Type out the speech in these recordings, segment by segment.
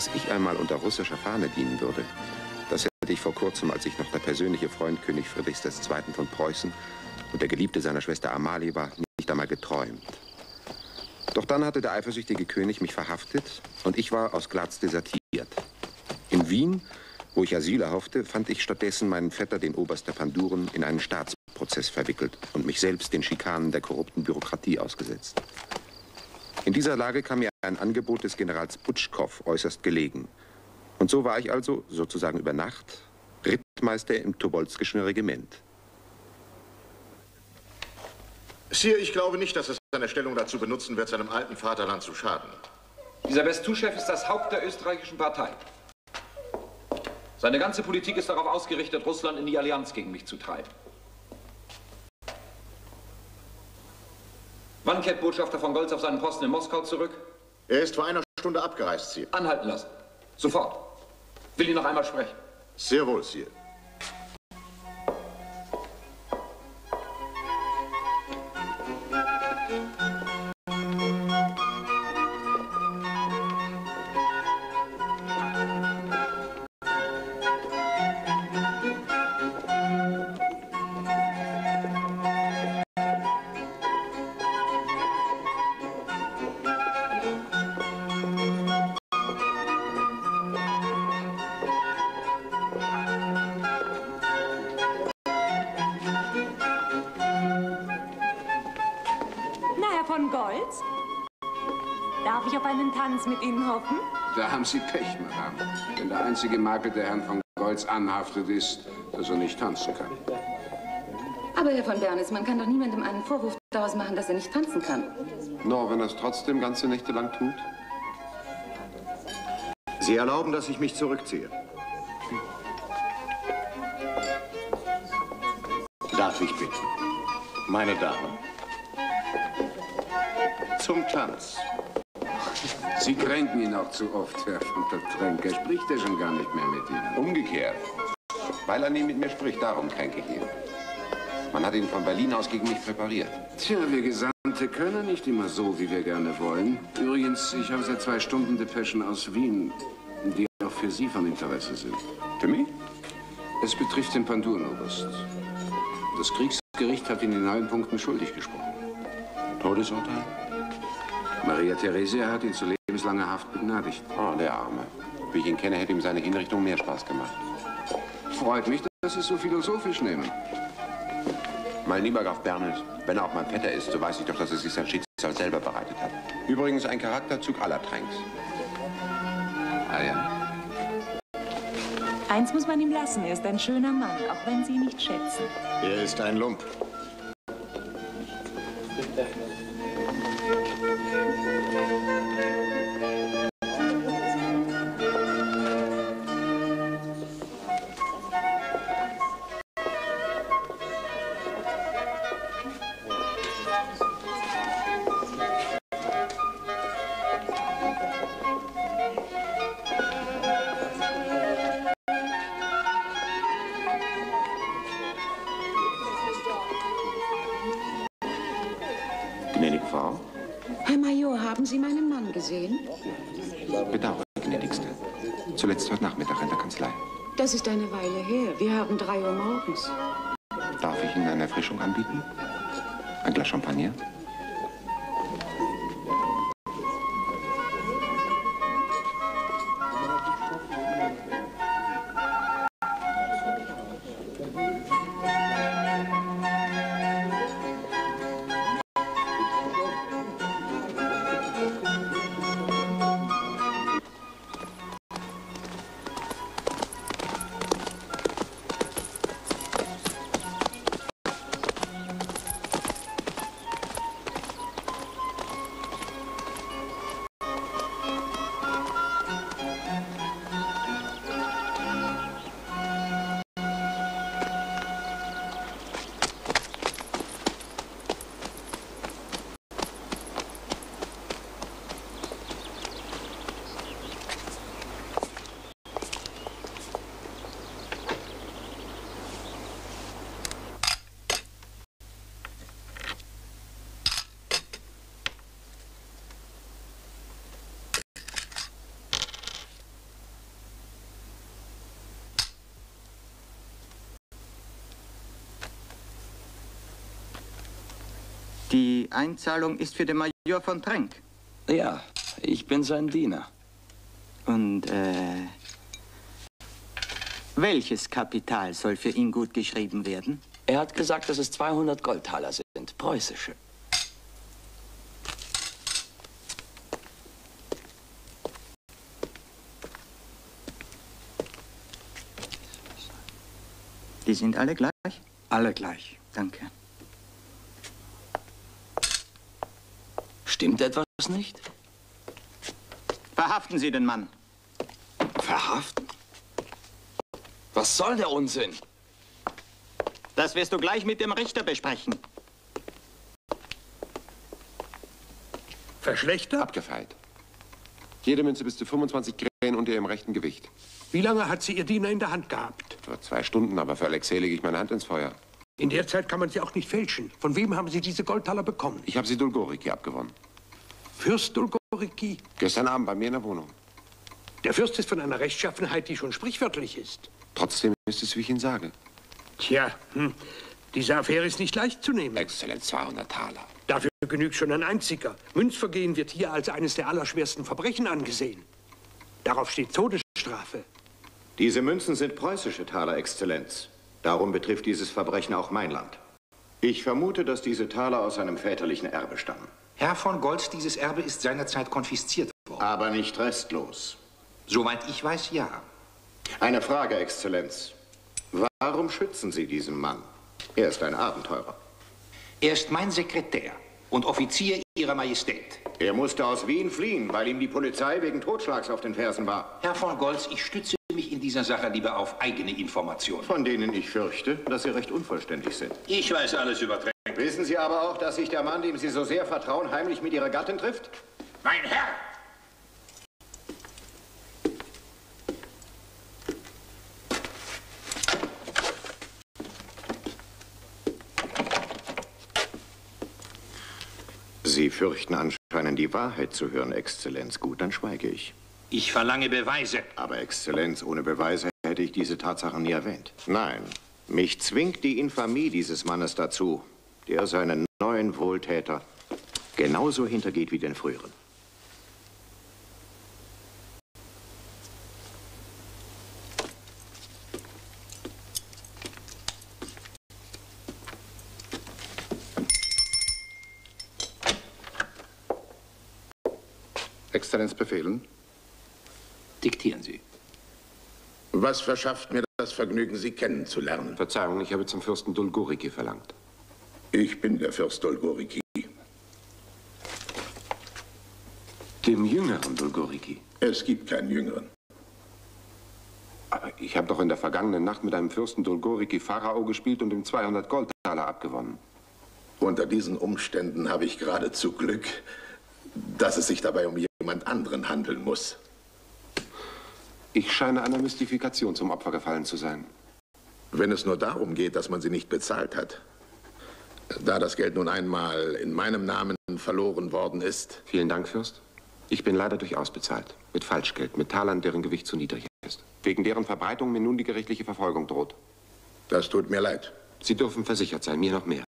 Dass ich einmal unter russischer Fahne dienen würde, das hätte ich vor kurzem, als ich noch der persönliche Freund König Friedrichs II. von Preußen und der Geliebte seiner Schwester Amalie war, nicht einmal geträumt. Doch dann hatte der eifersüchtige König mich verhaftet und ich war aus Glatz desertiert. In Wien, wo ich Asyl erhoffte, fand ich stattdessen meinen Vetter, den Oberst der Panduren, in einen Staatsprozess verwickelt und mich selbst den Schikanen der korrupten Bürokratie ausgesetzt. In dieser Lage kam mir ein Angebot des Generals Putschkow äußerst gelegen. Und so war ich also, sozusagen über Nacht, Rittmeister im Tobolskischen Regiment. Sire, ich glaube nicht, dass es seine Stellung dazu benutzen wird, seinem alten Vaterland zu schaden. Dieser Bestu-Chef ist das Haupt der österreichischen Partei. Seine ganze Politik ist darauf ausgerichtet, Russland in die Allianz gegen mich zu treiben. Wann kehrt Botschafter von Goltz auf seinen Posten in Moskau zurück? Er ist vor einer Stunde abgereist, Sire. Anhalten lassen. Sofort. Will ihn noch einmal sprechen. Sehr wohl, Sire. Da haben Sie Pech, Madame. Denn der einzige Makel der Herrn von Goltz anhaftet ist, dass er nicht tanzen kann. Aber Herr von Bernis, man kann doch niemandem einen Vorwurf daraus machen, dass er nicht tanzen kann. No, wenn er es trotzdem ganze Nächte lang tut? Sie erlauben, dass ich mich zurückziehe. Darf ich bitten? Meine Damen. Zum Tanz. Sie kränken ihn auch zu oft, Herr von der Tränk. Er spricht ja schon gar nicht mehr mit Ihnen. Umgekehrt. Weil er nie mit mir spricht, darum kränke ich ihn. Man hat ihn von Berlin aus gegen mich präpariert. Tja, wir Gesandte können nicht immer so, wie wir gerne wollen. Übrigens, ich habe seit zwei Stunden Depeschen aus Wien, die auch für Sie von Interesse sind. Für mich? Es betrifft den Pandurenoberst. Das Kriegsgericht hat ihn in allen Punkten schuldig gesprochen. Todesurteil? Maria Theresia hat ihn zu lebenslanger Haft begnadigt. Oh, der Arme. Wie ich ihn kenne, hätte ihm seine Hinrichtung mehr Spaß gemacht. Freut mich, dass Sie es so philosophisch nehmen. Mein lieber Graf Bernes, wenn er auch mein Vetter ist, so weiß ich doch, dass er sich sein Schicksal selber bereitet hat. Übrigens ein Charakterzug aller Tränks. Ah ja? Eins muss man ihm lassen, er ist ein schöner Mann, auch wenn Sie ihn nicht schätzen. Er ist ein Lump. Die Einzahlung ist für den Major von Trenk. Ja, ich bin sein Diener. Und, äh, welches Kapital soll für ihn gut geschrieben werden? Er hat gesagt, dass es 200 Goldtaler sind, preußische. Die sind alle gleich? Alle gleich. Danke. Stimmt etwas nicht? Verhaften Sie den Mann. Verhaften? Was soll der Unsinn? Das wirst du gleich mit dem Richter besprechen. Verschlechtert? Abgefeilt. Jede Münze bis zu 25 Krähen unter ihrem rechten Gewicht. Wie lange hat sie ihr Diener in der Hand gehabt? Vor zwei Stunden, aber für Alexei lege ich meine Hand ins Feuer. In der Zeit kann man sie auch nicht fälschen. Von wem haben Sie diese Goldtaler bekommen? Ich habe sie Dulgoriki abgewonnen. Fürst Dulgoriki? Gestern Abend bei mir in der Wohnung. Der Fürst ist von einer Rechtschaffenheit, die schon sprichwörtlich ist. Trotzdem ist es, wie ich Ihnen sage. Tja, hm. diese Affäre ist nicht leicht zu nehmen. Exzellenz, 200 Taler. Dafür genügt schon ein einziger. Münzvergehen wird hier als eines der allerschwersten Verbrechen angesehen. Darauf steht Todesstrafe. Diese Münzen sind preußische Taler, Exzellenz. Darum betrifft dieses Verbrechen auch mein Land. Ich vermute, dass diese Taler aus einem väterlichen Erbe stammen. Herr von Goltz, dieses Erbe ist seinerzeit konfisziert worden. Aber nicht restlos. Soweit ich weiß, ja. Eine Frage, Exzellenz. Warum schützen Sie diesen Mann? Er ist ein Abenteurer. Er ist mein Sekretär und Offizier Ihrer Majestät. Er musste aus Wien fliehen, weil ihm die Polizei wegen Totschlags auf den Fersen war. Herr von Goltz, ich stütze mich in dieser Sache lieber auf eigene Informationen. Von denen ich fürchte, dass sie recht unvollständig sind. Ich weiß alles über. Wissen Sie aber auch, dass sich der Mann, dem Sie so sehr vertrauen, heimlich mit Ihrer Gattin trifft? Mein Herr! Sie fürchten anscheinend die Wahrheit zu hören, Exzellenz. Gut, dann schweige ich. Ich verlange Beweise. Aber Exzellenz, ohne Beweise hätte ich diese Tatsachen nie erwähnt. Nein, mich zwingt die Infamie dieses Mannes dazu, der seinen neuen Wohltäter genauso hintergeht wie den früheren. Exzellenz befehlen? Diktieren Sie. Was verschafft mir das Vergnügen, Sie kennenzulernen? Verzeihung, ich habe zum Fürsten Dulgoriki verlangt. Ich bin der Fürst Dolgoriki. Dem jüngeren Dulgoriki. Es gibt keinen jüngeren. Aber ich habe doch in der vergangenen Nacht mit einem Fürsten Dulgoriki Pharao gespielt und ihm 200 Goldtaler abgewonnen. Unter diesen Umständen habe ich geradezu Glück, dass es sich dabei um jemand anderen handeln muss. Ich scheine einer Mystifikation zum Opfer gefallen zu sein. Wenn es nur darum geht, dass man sie nicht bezahlt hat. Da das Geld nun einmal in meinem Namen verloren worden ist. Vielen Dank, Fürst. Ich bin leider durchaus bezahlt. Mit Falschgeld, mit Talern, deren Gewicht zu niedrig ist. Wegen deren Verbreitung mir nun die gerichtliche Verfolgung droht. Das tut mir leid. Sie dürfen versichert sein, mir noch mehr.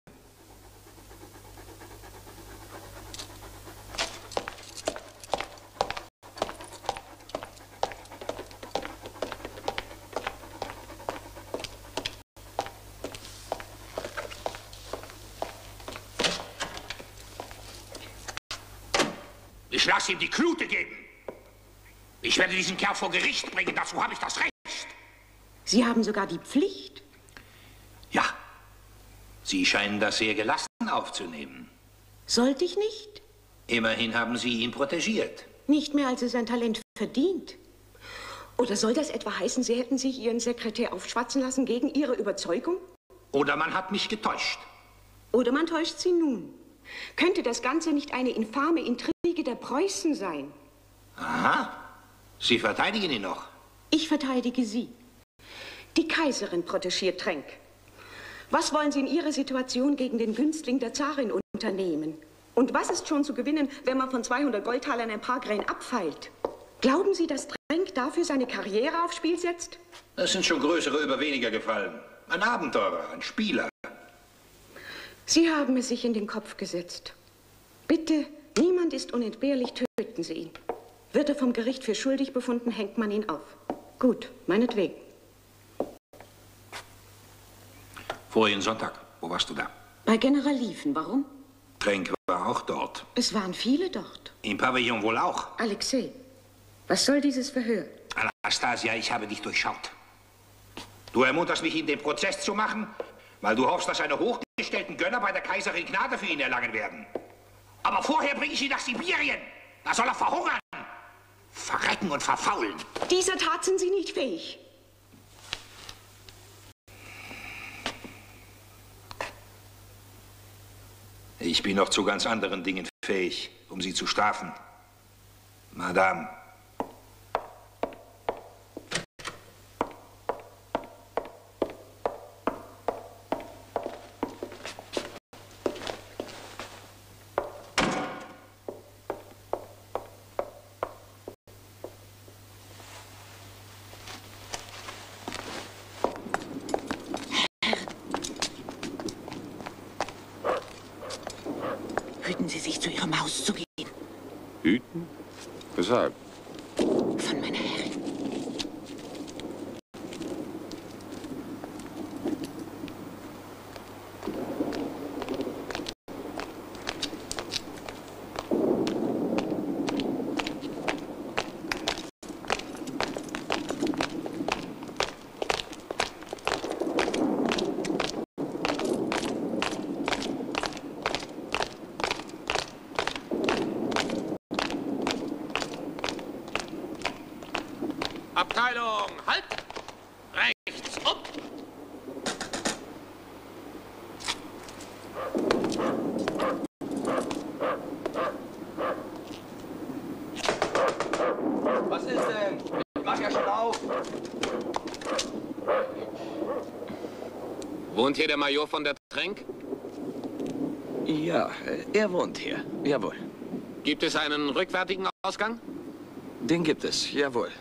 Ich lasse ihm die Klute geben. Ich werde diesen Kerl vor Gericht bringen. Dazu habe ich das Recht. Sie haben sogar die Pflicht. Ja. Sie scheinen das sehr gelassen aufzunehmen. Sollte ich nicht? Immerhin haben Sie ihn protegiert. Nicht mehr, als er sein Talent verdient. Oder soll das etwa heißen, Sie hätten sich Ihren Sekretär aufschwatzen lassen gegen Ihre Überzeugung? Oder man hat mich getäuscht. Oder man täuscht Sie nun. Könnte das Ganze nicht eine infame Intrige der Preußen sein? Aha. Sie verteidigen ihn noch. Ich verteidige Sie. Die Kaiserin protegiert Tränk. Was wollen Sie in Ihrer Situation gegen den Günstling der Zarin unternehmen? Und was ist schon zu gewinnen, wenn man von 200 Goldtalern ein paar Krähen abfeilt? Glauben Sie, dass Tränk dafür seine Karriere aufs Spiel setzt? Es sind schon größere über weniger gefallen. Ein Abenteurer, ein Spieler. Sie haben es sich in den Kopf gesetzt. Bitte, niemand ist unentbehrlich, töten Sie ihn. Wird er vom Gericht für schuldig befunden, hängt man ihn auf. Gut, meinetwegen. Vorigen Sonntag, wo warst du da? Bei General Liefen, warum? Trenk war auch dort. Es waren viele dort. Im Pavillon wohl auch. Alexei, was soll dieses Verhör? Anastasia, ich habe dich durchschaut. Du ermunterst mich, ihm den Prozess zu machen, weil du hoffst, dass seine hochgestellten Gönner bei der Kaiserin Gnade für ihn erlangen werden. Aber vorher bringe ich ihn nach Sibirien. Da soll er verhungern, verrecken und verfaulen. Dieser Tat sind Sie nicht fähig. Ich bin noch zu ganz anderen Dingen fähig, um Sie zu strafen. Madame. Hüten Sie sich, zu Ihrem Haus zu gehen. Hüten? Weshalb? Von meiner Herrin. Abteilung, halt! Rechts, up! Was ist denn? Ich mach ja schon auf. Wohnt hier der Major von der Tränk? Ja, er wohnt hier. Jawohl. Gibt es einen rückwärtigen Ausgang? Den gibt es, jawohl.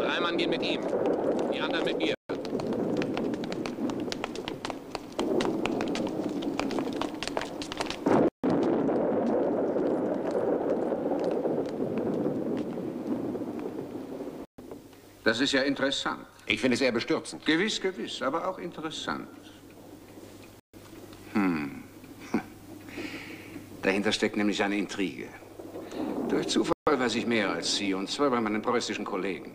Drei Mann gehen mit ihm. Die anderen mit mir. Das ist ja interessant. Ich finde es eher bestürzend. Gewiss, gewiss, aber auch interessant. Hm. Dahinter steckt nämlich eine Intrige. Durch Zufall weiß ich mehr als Sie, und zwar bei meinen preußischen Kollegen.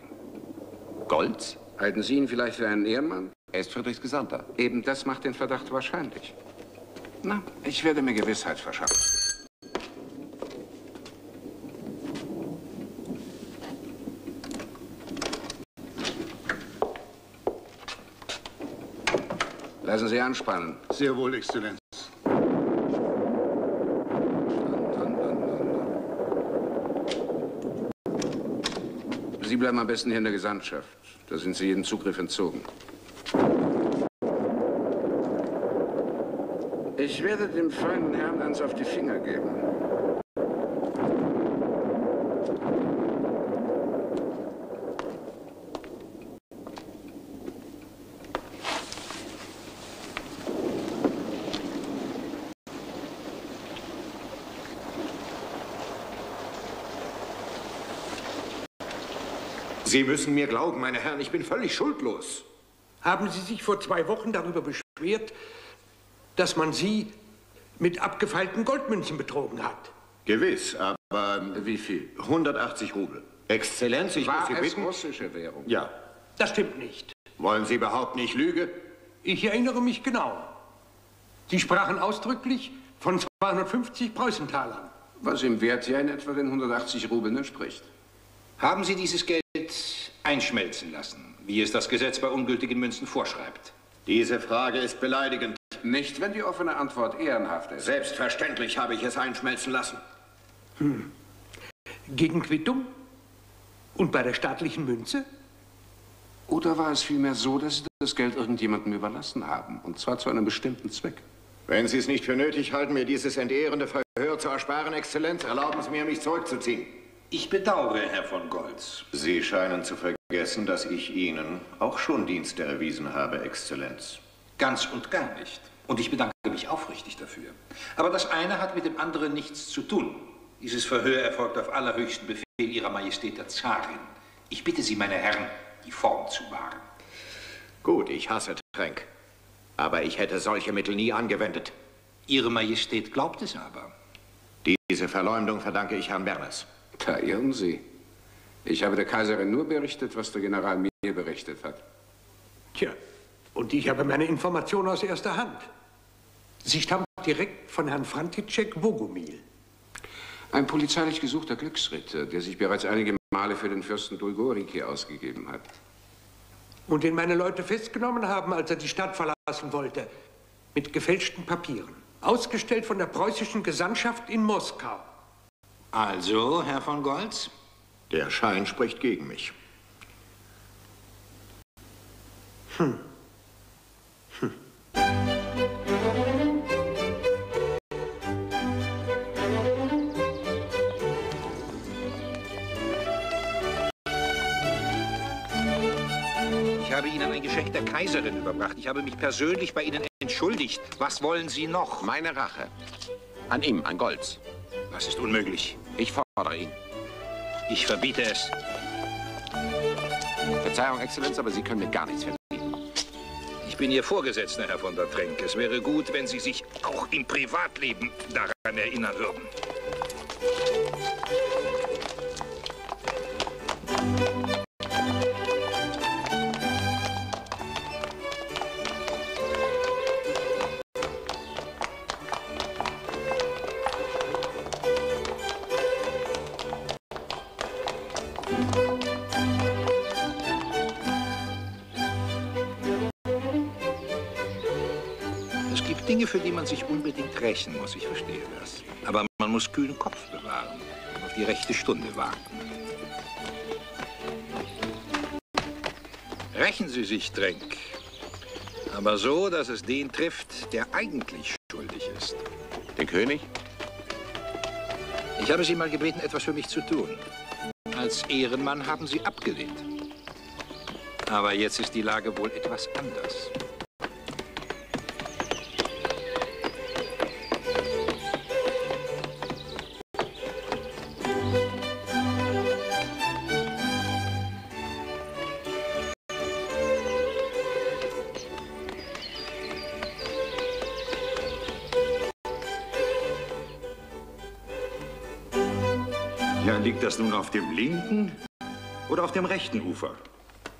Golds? Halten Sie ihn vielleicht für einen Ehrenmann? Er ist Friedrichs Gesandter. Eben das macht den Verdacht wahrscheinlich. Na, ich werde mir Gewissheit verschaffen. Lassen Sie anspannen. Sehr wohl, Exzellenz. Sie bleiben am besten hier in der Gesandtschaft. Da sind Sie jedem Zugriff entzogen. Ich werde dem feinen Herrn eins auf die Finger geben. Sie müssen mir glauben, meine Herren, ich bin völlig schuldlos. Haben Sie sich vor zwei Wochen darüber beschwert, dass man Sie mit abgefeilten Goldmünzen betrogen hat? Gewiss, aber... Wie viel? 180 Rubel. Exzellenz, ich War muss Sie es bitten... russische Währung? Ja. Das stimmt nicht. Wollen Sie behaupten, ich lüge? Ich erinnere mich genau. Sie sprachen ausdrücklich von 250 Preußentalern. Was im Wert ja in etwa den 180 Rubeln entspricht. Haben Sie dieses Geld einschmelzen lassen, wie es das Gesetz bei ungültigen Münzen vorschreibt? Diese Frage ist beleidigend. Nicht, wenn die offene Antwort ehrenhaft ist. Selbstverständlich habe ich es einschmelzen lassen. Hm. Gegen Quittung? Und bei der staatlichen Münze? Oder war es vielmehr so, dass Sie das Geld irgendjemandem überlassen haben? Und zwar zu einem bestimmten Zweck? Wenn Sie es nicht für nötig halten, mir dieses entehrende Verhör zu ersparen, Exzellenz, erlauben Sie mir, mich zurückzuziehen. Ich bedauere, Herr von Goltz. Sie scheinen zu vergessen, dass ich Ihnen auch schon Dienste erwiesen habe, Exzellenz. Ganz und gar nicht. Und ich bedanke mich aufrichtig dafür. Aber das eine hat mit dem anderen nichts zu tun. Dieses Verhör erfolgt auf allerhöchsten Befehl Ihrer Majestät der Zarin. Ich bitte Sie, meine Herren, die Form zu wahren. Gut, ich hasse Tränk. Aber ich hätte solche Mittel nie angewendet. Ihre Majestät glaubt es aber. Diese Verleumdung verdanke ich Herrn Bernes. Da irren Sie. Ich habe der Kaiserin nur berichtet, was der General mir berichtet hat. Tja, und ich habe meine Information aus erster Hand. Sie stammt direkt von Herrn František Bogumil. Ein polizeilich gesuchter Glücksritter, der sich bereits einige Male für den Fürsten Dulgoriki ausgegeben hat. Und den meine Leute festgenommen haben, als er die Stadt verlassen wollte. Mit gefälschten Papieren. Ausgestellt von der preußischen Gesandtschaft in Moskau. Also, Herr von Goltz? Der Schein spricht gegen mich. Hm. Hm. Ich habe Ihnen ein Geschenk der Kaiserin überbracht. Ich habe mich persönlich bei Ihnen entschuldigt. Was wollen Sie noch? Meine Rache. An ihm, an Golds. Das ist unmöglich. Ich fordere ihn. Ich verbiete es. Verzeihung, Exzellenz, aber Sie können mir gar nichts verbieten. Ich bin Ihr Vorgesetzter, Herr von der Trenk. Es wäre gut, wenn Sie sich auch im Privatleben daran erinnern würden. Für die man sich unbedingt rächen muss, ich verstehe das. Aber man muss kühlen Kopf bewahren und auf die rechte Stunde warten. Rächen Sie sich, Tränk. Aber so, dass es den trifft, der eigentlich schuldig ist. Den König? Ich habe Sie mal gebeten, etwas für mich zu tun. Als Ehrenmann haben Sie abgelehnt. Aber jetzt ist die Lage wohl etwas anders. Das nun auf dem linken oder auf dem rechten Ufer?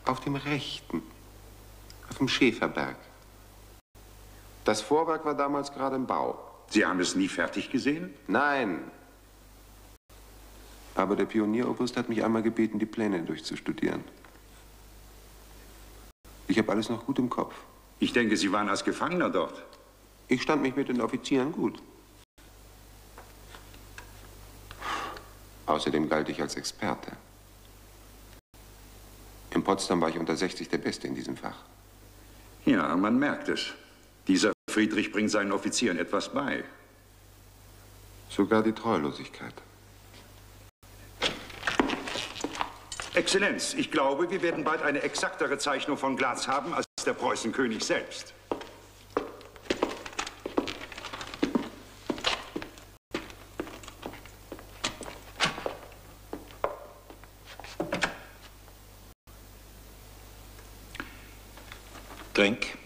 Auf dem rechten. Auf dem Schäferberg. Das Vorwerk war damals gerade im Bau. Sie haben es nie fertig gesehen? Nein. Aber der Pionierobrist hat mich einmal gebeten, die Pläne durchzustudieren. Ich habe alles noch gut im Kopf. Ich denke, Sie waren als Gefangener dort. Ich stand mich mit den Offizieren gut. Außerdem galt ich als Experte. In Potsdam war ich unter 60 der Beste in diesem Fach. Ja, man merkt es. Dieser Friedrich bringt seinen Offizieren etwas bei. Sogar die Treulosigkeit. Exzellenz, ich glaube, wir werden bald eine exaktere Zeichnung von Glatz haben als der Preußenkönig selbst. Trink,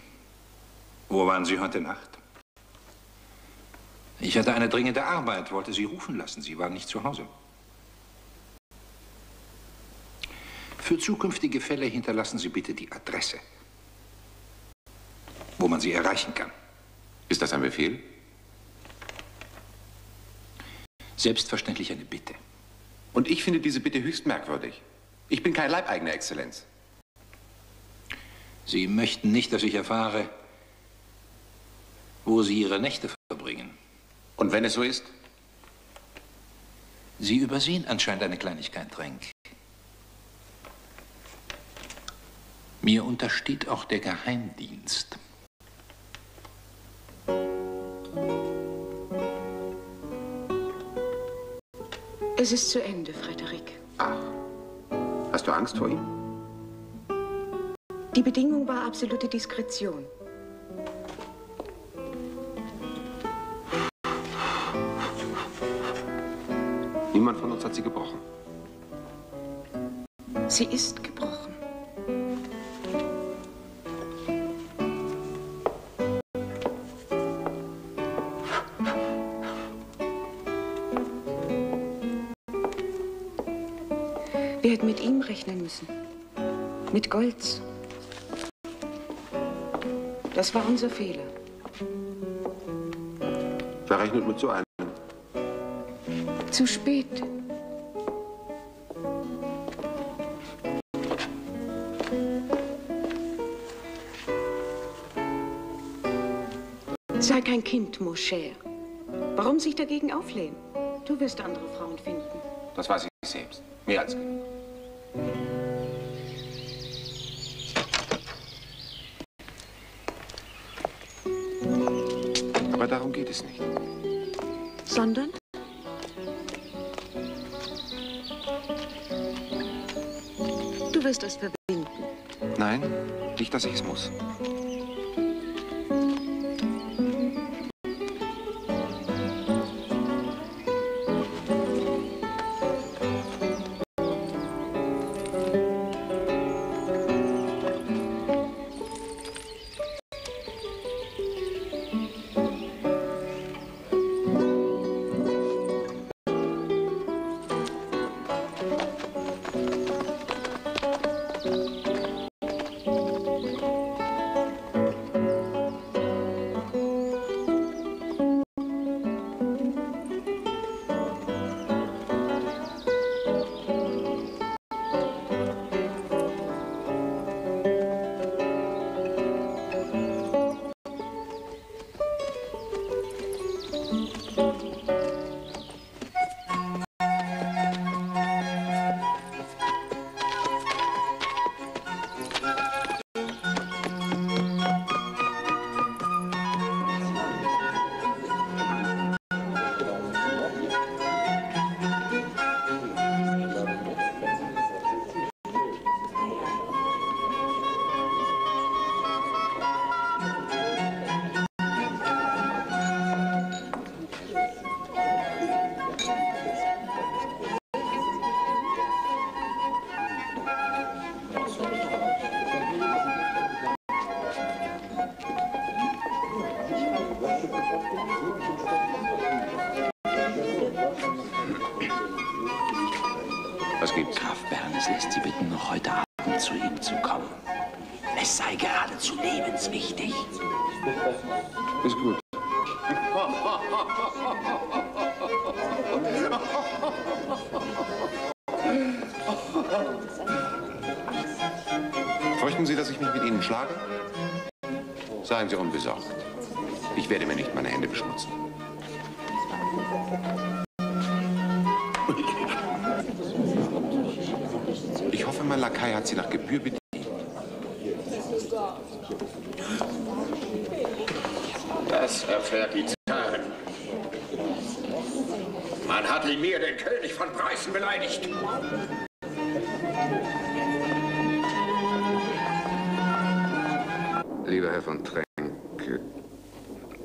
wo waren Sie heute Nacht? Ich hatte eine dringende Arbeit, wollte Sie rufen lassen. Sie waren nicht zu Hause. Für zukünftige Fälle hinterlassen Sie bitte die Adresse, wo man Sie erreichen kann. Ist das ein Befehl? Selbstverständlich eine Bitte. Und ich finde diese Bitte höchst merkwürdig. Ich bin kein Leibeigener, Exzellenz. Sie möchten nicht, dass ich erfahre, wo Sie Ihre Nächte verbringen. Und wenn es so ist? Sie übersehen anscheinend eine Kleinigkeit, Tränk. Mir untersteht auch der Geheimdienst. Es ist zu Ende, Frederik. Ach, hast du Angst vor ihm? Die Bedingung war absolute Diskretion. Niemand von uns hat sie gebrochen. Sie ist gebrochen. Wir hätten mit ihm rechnen müssen. Mit Golds. Das war unser Fehler. Wer rechnet mit so einem? Zu spät. Sei kein Kind, mon cher. Warum sich dagegen auflehnen? Du wirst andere Frauen finden. Das weiß ich selbst. Mehr als genug. Aber darum geht es nicht. Sondern? Du wirst es verbinden. Nein, nicht, dass ich es muss.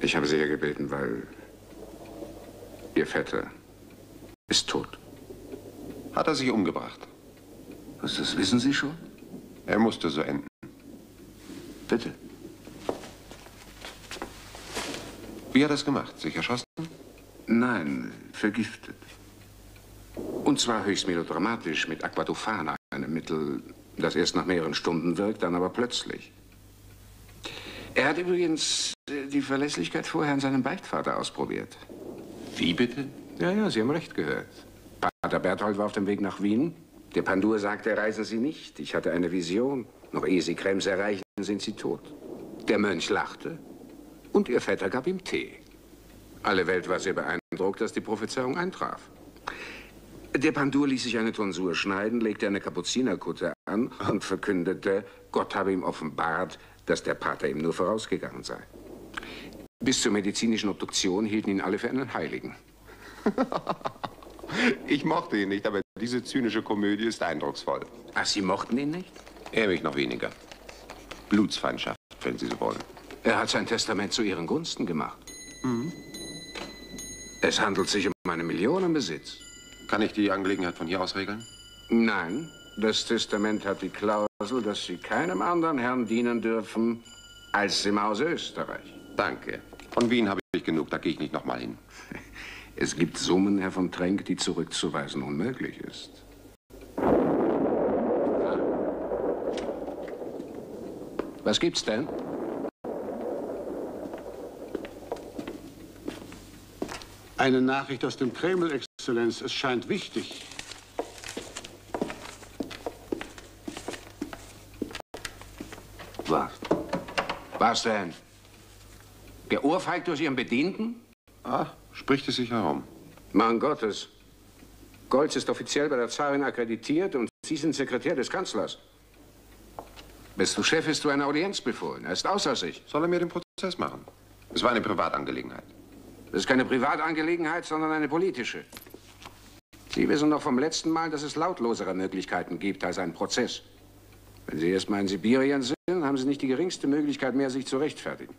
Ich habe Sie hier gebeten, weil Ihr Vetter ist tot. Hat er sich umgebracht? Was, das wissen Sie schon? Er musste so enden. Bitte. Wie hat er es gemacht? Sich erschossen? Nein, vergiftet. Und zwar höchst melodramatisch mit Aquatofana, einem Mittel, das erst nach mehreren Stunden wirkt, dann aber plötzlich. Er hat übrigens äh, die Verlässlichkeit vorher an seinem Beichtvater ausprobiert. Wie bitte? Ja, ja, Sie haben recht gehört. Pater Berthold war auf dem Weg nach Wien. Der Pandur sagte, reisen Sie nicht. Ich hatte eine Vision. Noch ehe Sie Krems erreichen, sind Sie tot. Der Mönch lachte und Ihr Vetter gab ihm Tee. Alle Welt war sehr beeindruckt, dass die Prophezeiung eintraf. Der Pandur ließ sich eine Tonsur schneiden, legte eine Kapuzinerkutte an und verkündete, Gott habe ihm offenbart, dass der Pater ihm nur vorausgegangen sei. Bis zur medizinischen Obduktion hielten ihn alle für einen Heiligen. Ich mochte ihn nicht, aber diese zynische Komödie ist eindrucksvoll. Ach, Sie mochten ihn nicht? Er mich noch weniger. Blutsfeindschaft, wenn Sie so wollen. Er hat sein Testament zu Ihren Gunsten gemacht. Es handelt sich um einen Millionenbesitz. Kann ich die Angelegenheit von hier aus regeln? Nein, das Testament hat die Klausel, dass Sie keinem anderen Herrn dienen dürfen als im Hause Österreich. Danke. Von Wien habe ich genug, da gehe ich nicht nochmal hin. Es gibt Summen, Herr von Trenk, die zurückzuweisen unmöglich ist. Was gibt's denn? Eine Nachricht aus dem Kreml, Exzellenz. Es scheint wichtig. Was? Was denn? Geohrfeigt durch Ihren Bedienten? Ah, spricht es sich herum. Mann Gottes. Goltz ist offiziell bei der Zarin akkreditiert und Sie sind Sekretär des Kanzlers. Bist du Chef, ist du eine Audienz befohlen. Er ist außer sich. Soll er mir den Prozess machen? Es war eine Privatangelegenheit. Das ist keine Privatangelegenheit, sondern eine politische. Sie wissen doch vom letzten Mal, dass es lautlosere Möglichkeiten gibt als ein Prozess. Wenn Sie erst mal in Sibirien sind, haben Sie nicht die geringste Möglichkeit mehr, sich zu rechtfertigen.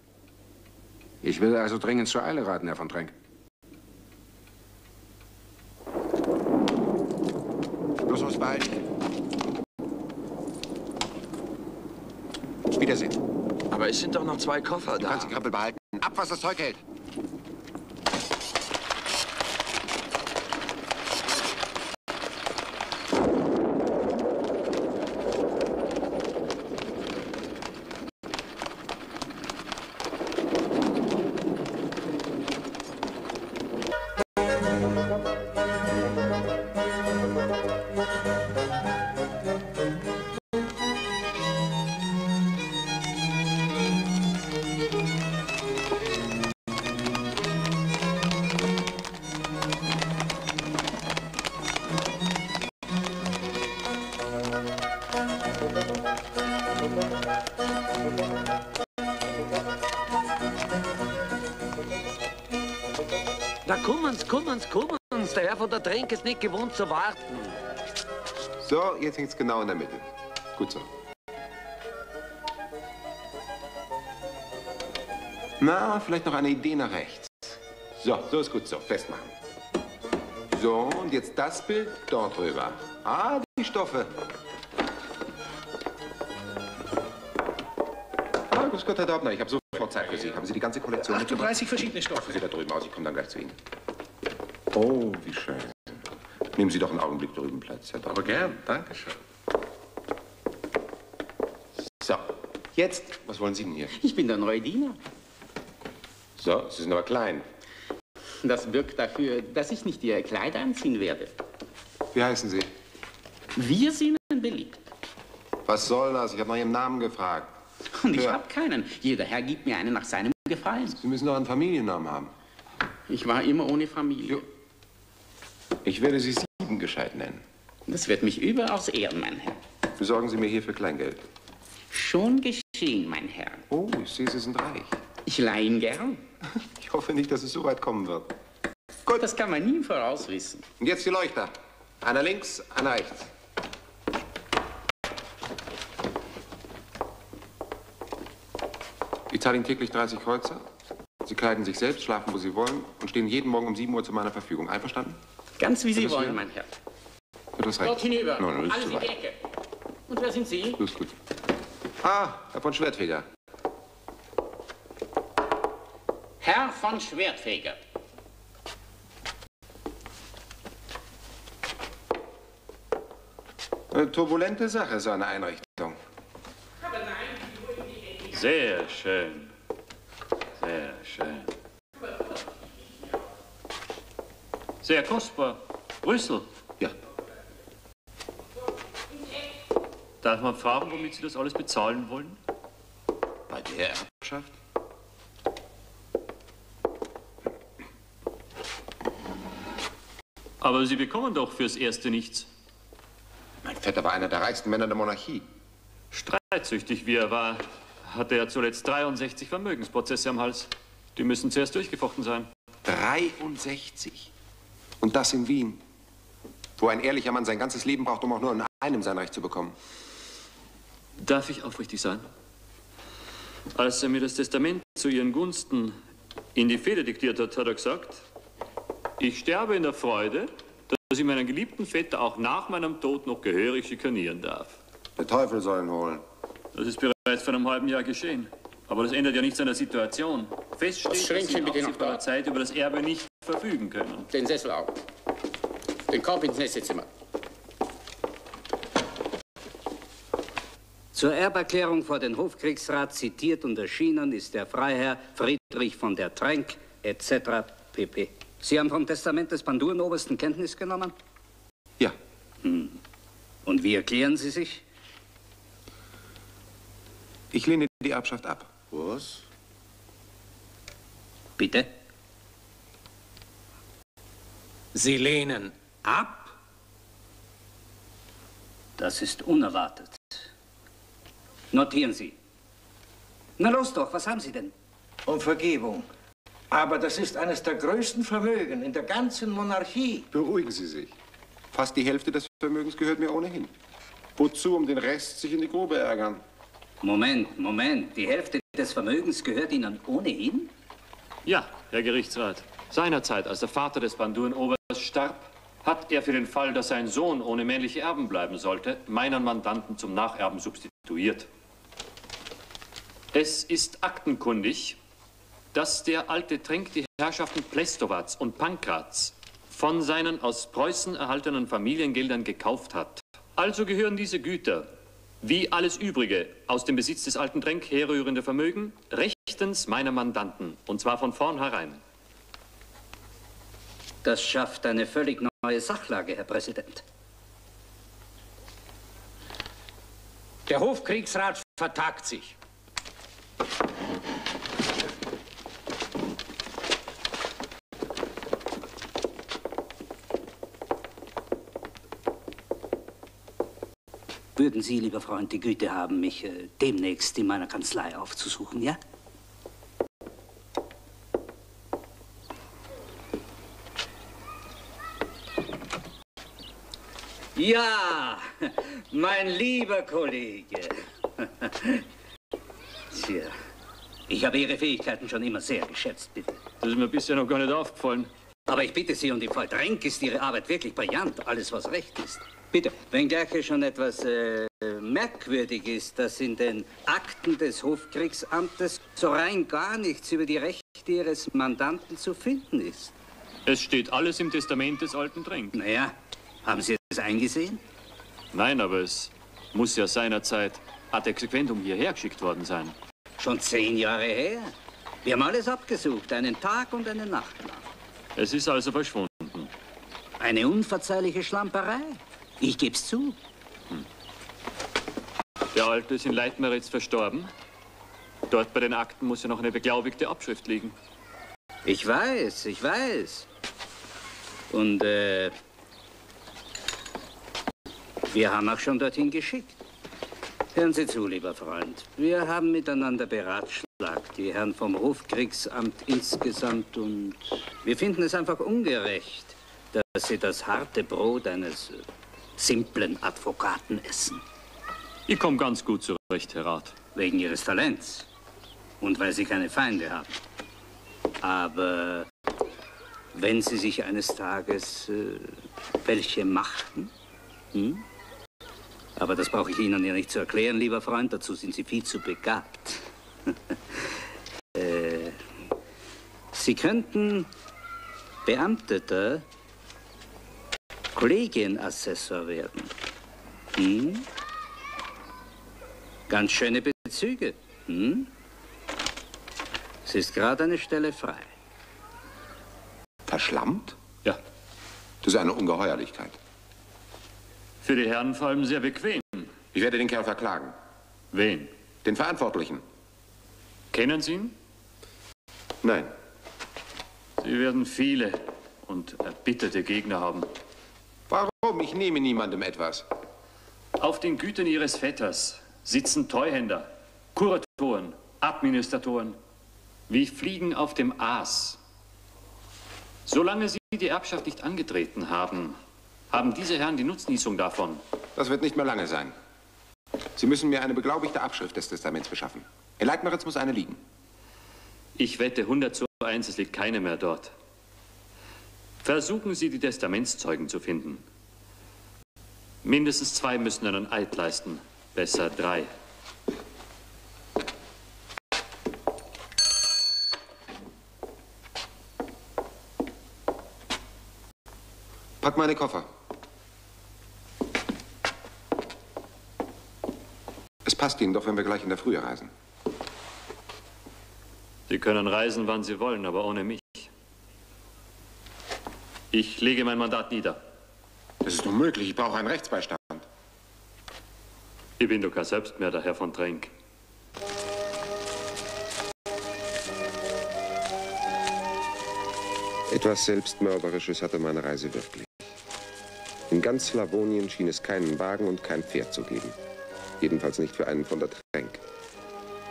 Ich will also dringend zur Eile raten, Herr von Trenk. Los, los, bald. Wiedersehen. Aber es sind doch noch zwei Koffer Du da. kannst die Krabbel behalten. Ab, was das Zeug hält. Kommen's, kommen's, kommen's. Der Herr von der Tränk ist nicht gewohnt zu warten. So, jetzt hängt's genau in der Mitte. Gut so. Na, vielleicht noch eine Idee nach rechts. So, so ist gut so. Festmachen. So, und jetzt das Bild dort drüber. Ah, die Stoffe. Ah, grüß Gott, Herr Daubner, ich habe sofort Zeit für Sie. Haben Sie die ganze Kollektion mitgebracht? 38 verschiedene Stoffe. Sie da drüben aus, ich komme dann gleich zu Ihnen. Oh, wie schön. Nehmen Sie doch einen Augenblick drüben Platz, Herr Daubner. Aber gern, danke schön. So, jetzt, was wollen Sie denn hier? Ich bin der neue Diener. So, Sie sind aber klein. Das wirkt dafür, dass ich nicht Ihre Kleider anziehen werde. Wie heißen Sie? Wir sind beliebt. Was soll das? Ich habe nach Ihrem Namen gefragt. Und ich habe keinen. Jeder Herr gibt mir einen nach seinem Gefallen. Sie müssen doch einen Familiennamen haben. Ich war immer ohne Familie. Ich werde Sie Sieben gescheit nennen. Das wird mich überaus ehren, mein Herr. Besorgen Sie mir hierfür Kleingeld. Schon geschehen, mein Herr. Oh, ich sehe, Sie sind reich. Ich leihe ihn gern. Ich hoffe nicht, dass es so weit kommen wird. Gut. Das kann man nie vorauswissen. Und jetzt die Leuchter. Einer links, einer rechts. Ich zahle Ihnen täglich 30 Kreuzer. Sie kleiden sich selbst, schlafen, wo Sie wollen und stehen jeden Morgen um 7 Uhr zu meiner Verfügung. Einverstanden? Ganz wie Sie wollen, mein Herr. Wird das recht? Dort hinüber. Nein, nein, Alles in die. Ecke. Und wer sind Sie? Das ist gut. Ah, Herr von Schwertfeger. Herr von Schwertfeger. Eine turbulente Sache, so eine Einrichtung. Sehr schön. Sehr schön. Sehr kostbar. Brüssel. Ja. Darf man fragen, womit Sie das alles bezahlen wollen? Bei der Erbschaft? Aber Sie bekommen doch fürs Erste nichts. Mein Vetter war einer der reichsten Männer der Monarchie. Streitsüchtig wie er war, hatte er zuletzt 63 Vermögensprozesse am Hals. Die müssen zuerst durchgefochten sein. 63. Und das in Wien. Wo ein ehrlicher Mann sein ganzes Leben braucht, um auch nur in einem sein Recht zu bekommen. Darf ich aufrichtig sein? Als er mir das Testament zu Ihren Gunsten in die Feder diktiert hat, hat er gesagt, ich sterbe in der Freude, dass ich meinen geliebten Vetter auch nach meinem Tod noch gehörig schikanieren darf. Der Teufel soll ihn holen. Das ist bereits vor einem halben Jahr geschehen. Aber das ändert ja nichts an der Situation. Fest steht, Das dass Sie in absehbarer. Zeit über das Erbe nicht verfügen können. Den Sessel auch. Den Korb ins nächste Zimmer. Zur Erberklärung vor den Hofkriegsrat zitiert und erschienen ist der Freiherr Friedrich von der Trenk etc. pp. Sie haben vom Testament des Pandurenobersten Kenntnis genommen? Ja. Hm. Und wie erklären Sie sich? Ich lehne die Erbschaft ab. Was? Bitte? Sie lehnen ab? Das ist unerwartet. Notieren Sie. Na los doch, was haben Sie denn? Um Vergebung. Aber das ist eines der größten Vermögen in der ganzen Monarchie. Beruhigen Sie sich. Fast die Hälfte des Vermögens gehört mir ohnehin. Wozu um den Rest sich in die Grube ärgern? Moment, Moment. Die Hälfte des Vermögens gehört Ihnen ohnehin? Ja, Herr Gerichtsrat. Seinerzeit, als der Vater des Bandurenoberst starb, hat er für den Fall, dass sein Sohn ohne männliche Erben bleiben sollte, meinen Mandanten zum Nacherben substituiert. Es ist aktenkundig, dass der alte Trenk die Herrschaften Plestowatz und Pankratz von seinen aus Preußen erhaltenen Familiengeldern gekauft hat. Also gehören diese Güter, wie alles übrige aus dem Besitz des alten Trenk herrührende Vermögen, rechtens meiner Mandanten, und zwar von vornherein. Das schafft eine völlig neue Sachlage, Herr Präsident. Der Hofkriegsrat vertagt sich. Würden Sie, lieber Freund, die Güte haben, mich äh, demnächst in meiner Kanzlei aufzusuchen, ja? Ja, mein lieber Kollege. Tja, ich habe Ihre Fähigkeiten schon immer sehr geschätzt, bitte. Das ist mir bisher noch gar nicht aufgefallen. Aber ich bitte Sie, und im Fall Trenk ist Ihre Arbeit wirklich brillant, alles was recht ist. Bitte, wenngleich es schon etwas äh, merkwürdig ist, dass in den Akten des Hofkriegsamtes so rein gar nichts über die Rechte Ihres Mandanten zu finden ist. Es steht alles im Testament des alten Trenk. Naja, haben Sie es eingesehen? Nein, aber es muss ja seinerzeit ad exequendum hierher geschickt worden sein. Schon zehn Jahre her. Wir haben alles abgesucht, einen Tag und eine Nacht lang. Es ist also verschwunden. Eine unverzeihliche Schlamperei. Ich geb's zu. Der Alte ist in Leitmeritz verstorben. Dort bei den Akten muss ja noch eine beglaubigte Abschrift liegen. Ich weiß, ich weiß. Und äh, wir haben auch schon dorthin geschickt. Hören Sie zu, lieber Freund. Wir haben miteinander beratschlagt, die Herren vom Hofkriegsamt insgesamt, und wir finden es einfach ungerecht, dass Sie das harte Brot eines simplen Advokaten essen. Ich komme ganz gut zurecht, Herr Rat. Wegen Ihres Talents. Und weil Sie keine Feinde haben. Aber wenn Sie sich eines Tages äh, welche machten, hm? aber das brauche ich Ihnen ja nicht zu erklären, lieber Freund, dazu sind Sie viel zu begabt. äh, Sie könnten Beamteter Kollegienassessor werden. Hm? Ganz schöne Bezüge. Hm? Es ist gerade eine Stelle frei. Verschlammt? Ja. Das ist eine Ungeheuerlichkeit. Für die Herren vor allem sehr bequem. Ich werde den Kerl verklagen. Wen? Den Verantwortlichen. Kennen Sie ihn? Nein. Sie werden viele und erbitterte Gegner haben. Warum? Ich nehme niemandem etwas. Auf den Gütern Ihres Vetters sitzen Treuhänder, Kuratoren, Administratoren, wie Fliegen auf dem Aas. Solange Sie die Erbschaft nicht angetreten haben, haben diese Herren die Nutznießung davon. Das wird nicht mehr lange sein. Sie müssen mir eine beglaubigte Abschrift des Testaments beschaffen. In Leitmeritz muss eine liegen. Ich wette 100 zu 1, es liegt keine mehr dort. Versuchen Sie, die Testamentszeugen zu finden. Mindestens zwei müssen einen Eid leisten. Besser drei. Pack meine Koffer. Es passt Ihnen doch, wenn wir gleich in der Früh reisen. Sie können reisen, wann Sie wollen, aber ohne mich. Ich lege mein Mandat nieder. Das ist unmöglich. Ich brauche einen Rechtsbeistand. Ich bin doch kein Selbstmörder, Herr von Trenk. Etwas Selbstmörderisches hatte meine Reise wirklich. In ganz Slavonien schien es keinen Wagen und kein Pferd zu geben. Jedenfalls nicht für einen von der Tränk.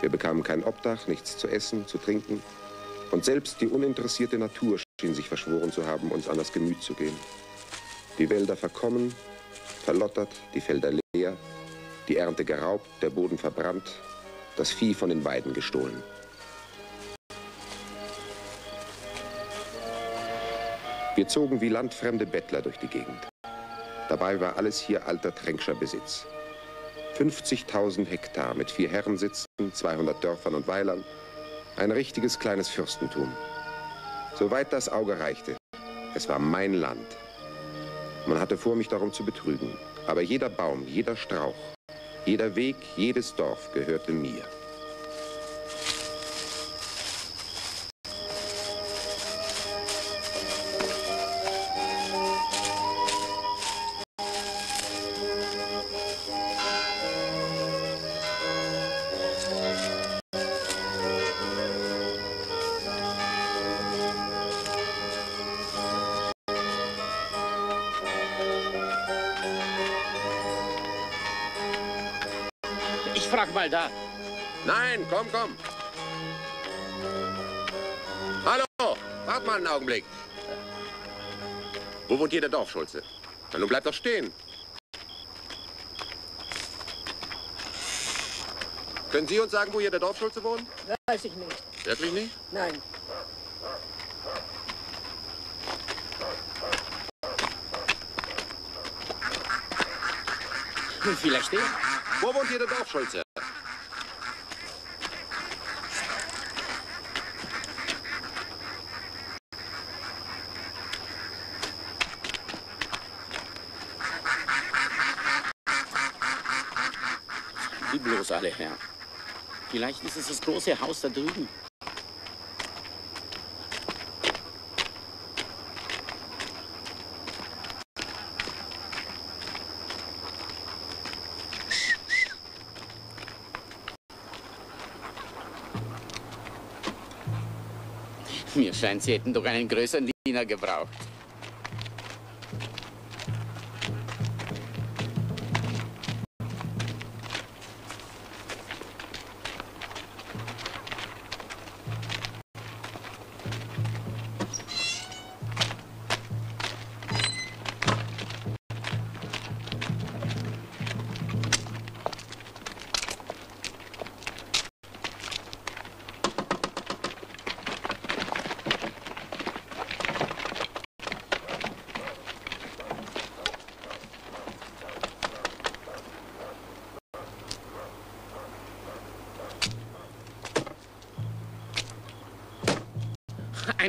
Wir bekamen kein Obdach, nichts zu essen, zu trinken. Und selbst die uninteressierte Natur schien sich verschworen zu haben, uns an das Gemüt zu gehen. Die Wälder verkommen, verlottert, die Felder leer, die Ernte geraubt, der Boden verbrannt, das Vieh von den Weiden gestohlen. Wir zogen wie landfremde Bettler durch die Gegend. Dabei war alles hier alter Tränkscher Besitz. 50.000 Hektar mit vier Herrensitzen, 200 Dörfern und Weilern. Ein richtiges kleines Fürstentum. Soweit das Auge reichte. Es war mein Land. Man hatte vor, mich darum zu betrügen. Aber jeder Baum, jeder Strauch, jeder Weg, jedes Dorf gehörte mir. Dorfschulze? Na, nun bleib doch stehen. Können Sie uns sagen, wo hier der Dorfschulze wohnt? Weiß ich nicht. Wirklich nicht? Nein. Vielleicht der. Wo wohnt hier der Dorfschulze? Die bloß alle, Herr. Vielleicht ist es das große Haus da drüben. Mir scheint, Sie hätten doch einen größeren Diener gebraucht.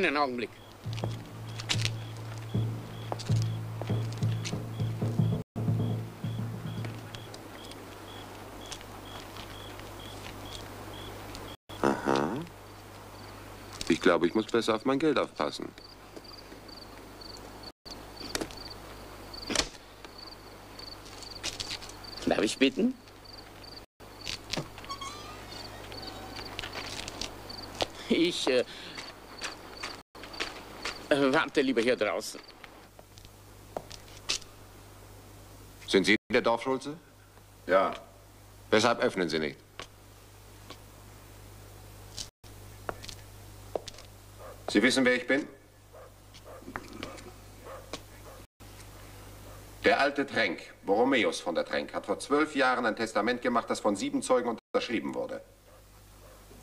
Einen Augenblick. Aha. Ich glaube, ich muss besser auf mein Geld aufpassen. Darf ich bitten? Ich äh, warte lieber hier draußen. Sind Sie der Dorfschulze? Ja. Weshalb öffnen Sie nicht? Sie wissen, wer ich bin? Der alte Tränk, Borromäus von der Tränk, hat vor zwölf Jahren ein Testament gemacht, das von sieben Zeugen unterschrieben wurde.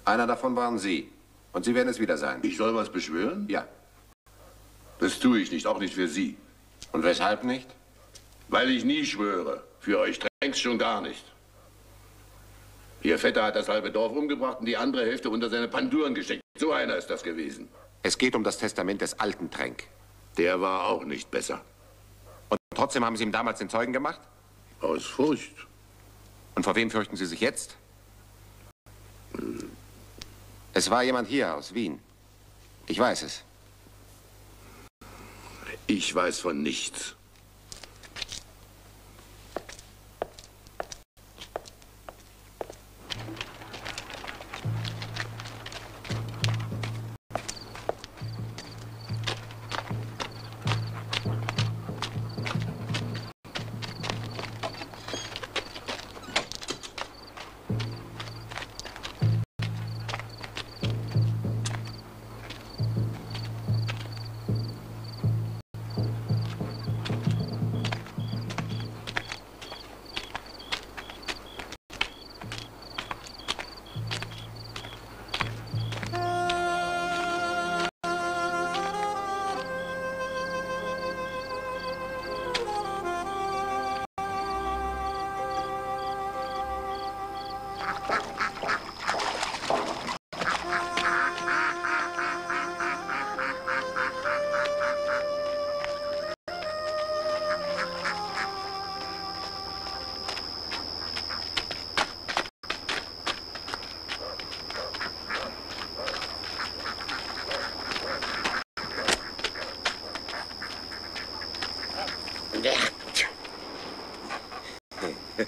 Einer davon waren Sie. Und Sie werden es wieder sein. Ich soll was beschwören? Ja. Das tue ich nicht, auch nicht für Sie. Und weshalb nicht? Weil ich nie schwöre. Für euch Tränks schon gar nicht. Ihr Vetter hat das halbe Dorf umgebracht und die andere Hälfte unter seine Panduren gesteckt. So einer ist das gewesen. Es geht um das Testament des alten Tränk. Der war auch nicht besser. Und trotzdem haben Sie ihm damals den Zeugen gemacht? Aus Furcht. Und vor wem fürchten Sie sich jetzt? Es war jemand hier aus Wien. Ich weiß es. Ich weiß von nichts.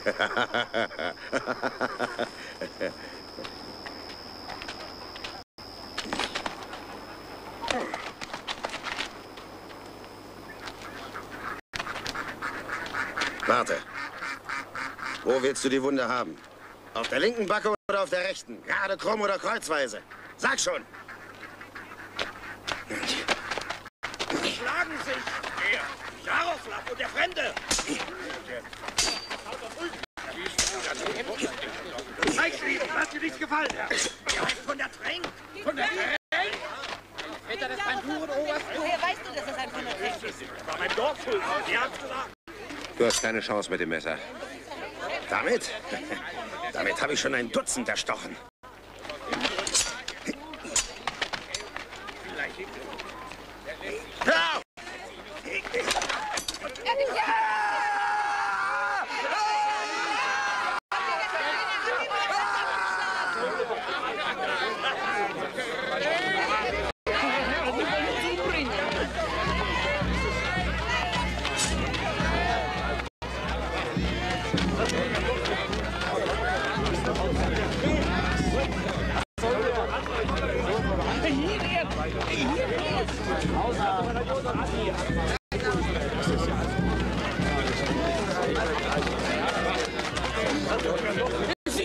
Warte. Wo willst du die Wunde haben? Auf der linken Backe oder auf der rechten? Gerade krumm oder kreuzweise? Sag schon. Schlagen sich! Er, Jaroslav und der Fremde! Zeig's ihm! Lass dir nichts gefallen, Herr! Er ist von der Tränk! Von der Tränk? Väter des Panduren-Obersten. Woher weißt du, dass es ein von der Tränk ist? War mein Dorfschuldner. Der hat's gesagt. Du hast keine Chance mit dem Messer. Damit? Damit habe ich schon ein Dutzend erstochen.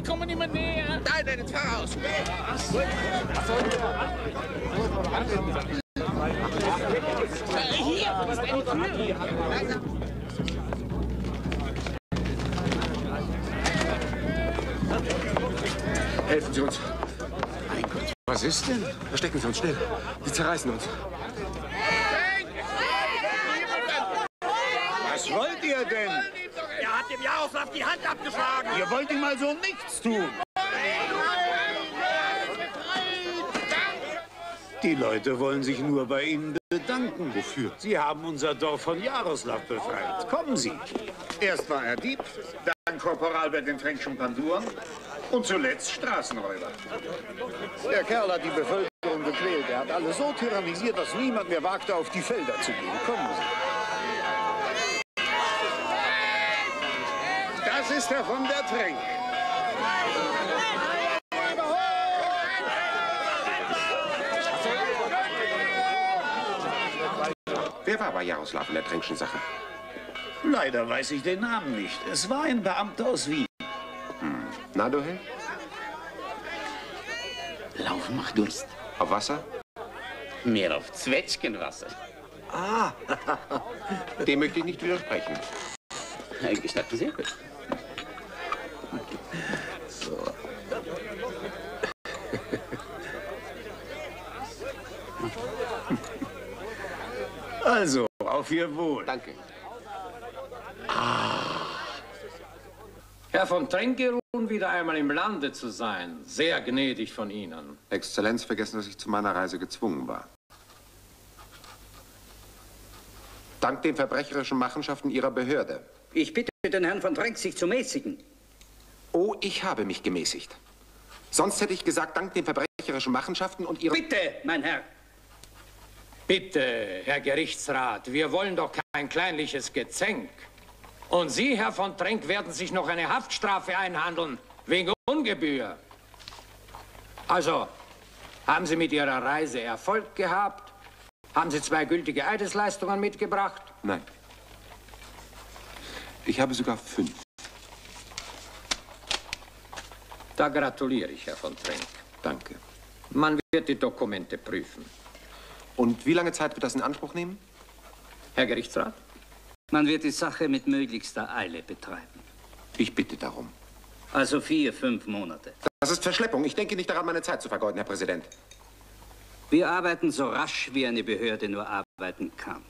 Sie kommen immer näher. Nein, nein, jetzt fahr aus. Hier ist eine Tür. Helfen Sie uns. Mein Gott. Was ist denn? Verstecken Sie uns schnell. Die zerreißen uns. Was wollt ihr denn? Hat dem Jaroslav die Hand abgeschlagen. Ihr wollt ihm also nichts tun. Die Leute wollen sich nur bei Ihnen bedanken. Wofür? Sie haben unser Dorf von Jaroslav befreit. Kommen Sie. Erst war er Dieb, dann Korporal bei den Fränkischen Panduren und zuletzt Straßenräuber. Der Kerl hat die Bevölkerung gequält. Er hat alle so tyrannisiert, dass niemand mehr wagte, auf die Felder zu gehen. Kommen Sie. Das ist der von der Tränk. Wer war bei Jaroslav in der Tränkschen Sache? Leider weiß ich den Namen nicht. Es war ein Beamter aus Wien. Na, du Hell? Laufen macht Durst. Auf Wasser? Mehr auf Zwetschgenwasser. Ah, dem möchte ich nicht widersprechen. Gestatten Sie? So. Also, auf Ihr Wohl. Danke. Herr von Trenck geruhen wieder einmal im Lande zu sein. Sehr gnädig von Ihnen. Exzellenz, vergessen, dass ich zu meiner Reise gezwungen war. Dank den verbrecherischen Machenschaften Ihrer Behörde. Ich bitte den Herrn von Trenck, sich zu mäßigen. Oh, ich habe mich gemäßigt. Sonst hätte ich gesagt, dank den verbrecherischen Machenschaften und Ihrer... Bitte, mein Herr. Bitte, Herr Gerichtsrat, wir wollen doch kein kleinliches Gezänk. Und Sie, Herr von Trenck, werden sich noch eine Haftstrafe einhandeln, wegen Ungebühr. Also, haben Sie mit Ihrer Reise Erfolg gehabt? Haben Sie zwei gültige Eidesleistungen mitgebracht? Nein. Ich habe sogar fünf. Da gratuliere ich, Herr von Trenck. Danke. Man wird die Dokumente prüfen. Und wie lange Zeit wird das in Anspruch nehmen? Herr Gerichtsrat? Man wird die Sache mit möglichster Eile betreiben. Ich bitte darum. Also vier, fünf Monate. Das ist Verschleppung. Ich denke nicht daran, meine Zeit zu vergeuden, Herr Präsident. Wir arbeiten so rasch, wie eine Behörde nur arbeiten kann.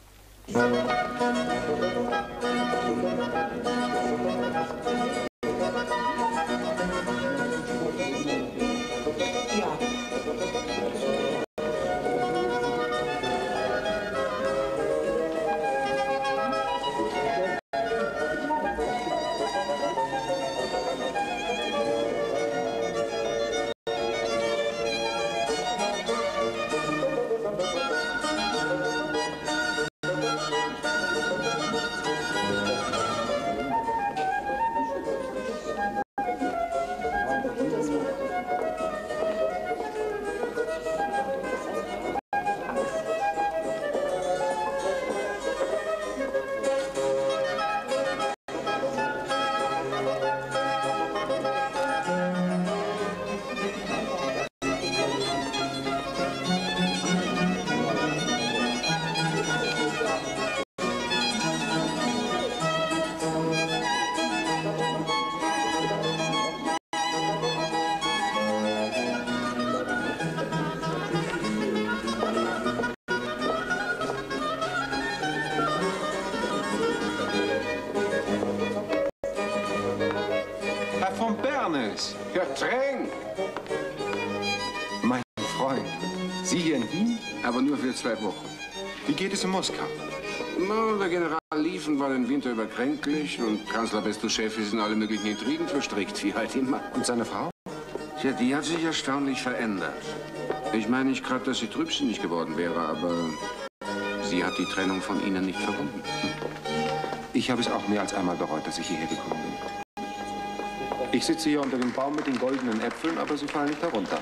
Liefen war den Winter über kränklich und Kanzler Bestuschew ist in alle möglichen Intrigen verstrickt, wie halt immer. Und seine Frau? Tja, die hat sich erstaunlich verändert. Ich meine nicht gerade, dass sie trübsinnig geworden wäre, aber sie hat die Trennung von Ihnen nicht verwunden. Ich habe es auch mehr als einmal bereut, dass ich hierher gekommen bin. Ich sitze hier unter dem Baum mit den goldenen Äpfeln, aber sie fallen nicht herunter.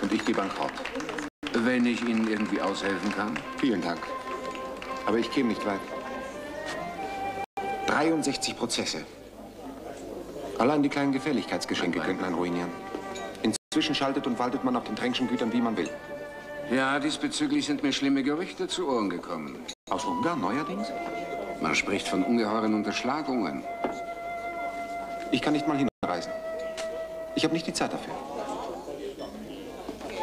Und ich gehe bankrott. Wenn ich Ihnen irgendwie aushelfen kann? Vielen Dank. Aber ich käme nicht weit. 63 Prozesse. Allein die kleinen Gefälligkeitsgeschenke könnten einen ruinieren. Inzwischen schaltet und waltet man auf den Tränkschen Gütern, wie man will. Ja, diesbezüglich sind mir schlimme Gerüchte zu Ohren gekommen. Aus Ungarn neuerdings? Man spricht von ungeheuren Unterschlagungen. Ich kann nicht mal hinreisen. Ich habe nicht die Zeit dafür.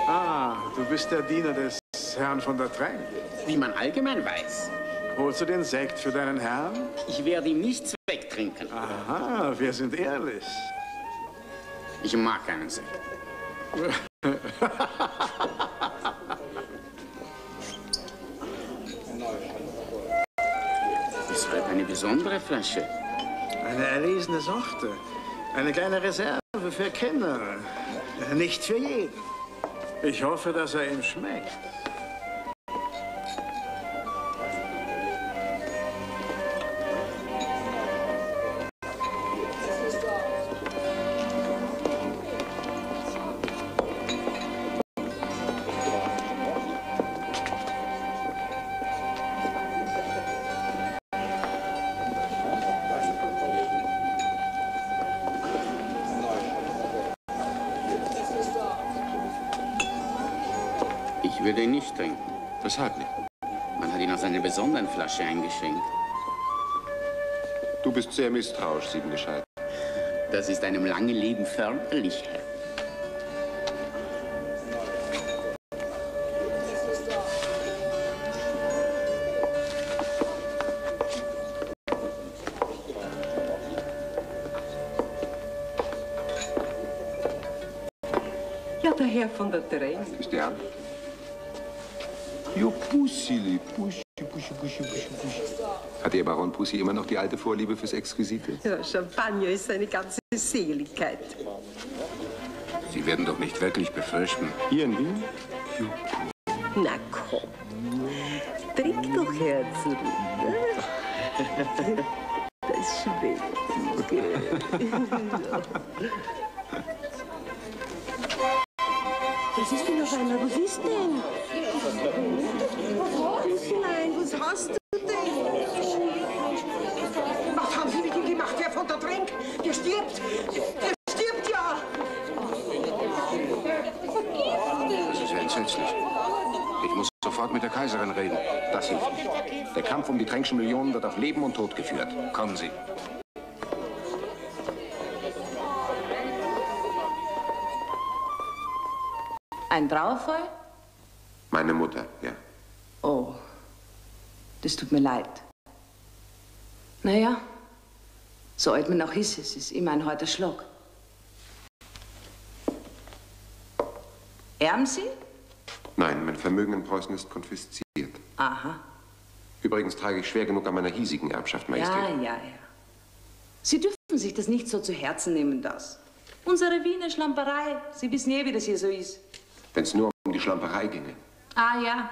Ah, du bist der Diener des Herrn von der Trenk. Wie man allgemein weiß. Holst du den Sekt für deinen Herrn? Ich werde ihm nichts wegtrinken. Aha, wir sind ehrlich. Ich mag keinen Sekt. Das wird eine besondere Flasche. Eine erlesene Sorte. Eine kleine Reserve für Kinder. Nicht für jeden. Ich hoffe, dass er ihm schmeckt. Flasche eingeschenkt. Du bist sehr misstrauisch, Siebengescheit. Das ist einem langen Leben förderlich, Herr. Ja, der Herr von der Therese. Ist der? Jo, Pussili, Pussili. Hat Ihr Baron Pussy immer noch die alte Vorliebe fürs Exquisite? Ja, Champagner ist eine ganze Seligkeit. Sie werden doch nicht wirklich befürchten. Hier in Wien? Na komm, trink doch, Herzl. Das schmeckt. Das ist denn noch einer. Was ist denn? Nein, was hast du denn? Was haben Sie mit ihm gemacht, Herr von der Tränk? Der stirbt. Der stirbt ja. Das ist ja entsetzlich. Ich muss sofort mit der Kaiserin reden. Das hilft nicht. Der Kampf um die Tränkschen Millionen wird auf Leben und Tod geführt. Kommen Sie. Ein Trauerfall? Meine Mutter, ja. Oh, das tut mir leid. Naja, so alt man auch ist, es ist immer ein harter Schlag. Erben Sie? Nein, mein Vermögen in Preußen ist konfisziert. Aha. Übrigens trage ich schwer genug an meiner hiesigen Erbschaft, Majestät. Ja, ja, ja. Sie dürfen sich das nicht so zu Herzen nehmen, das. Unsere Wiener Schlamperei. Sie wissen eh, wie das hier so ist. Wenn es nur um die Schlamperei ginge. Ah ja,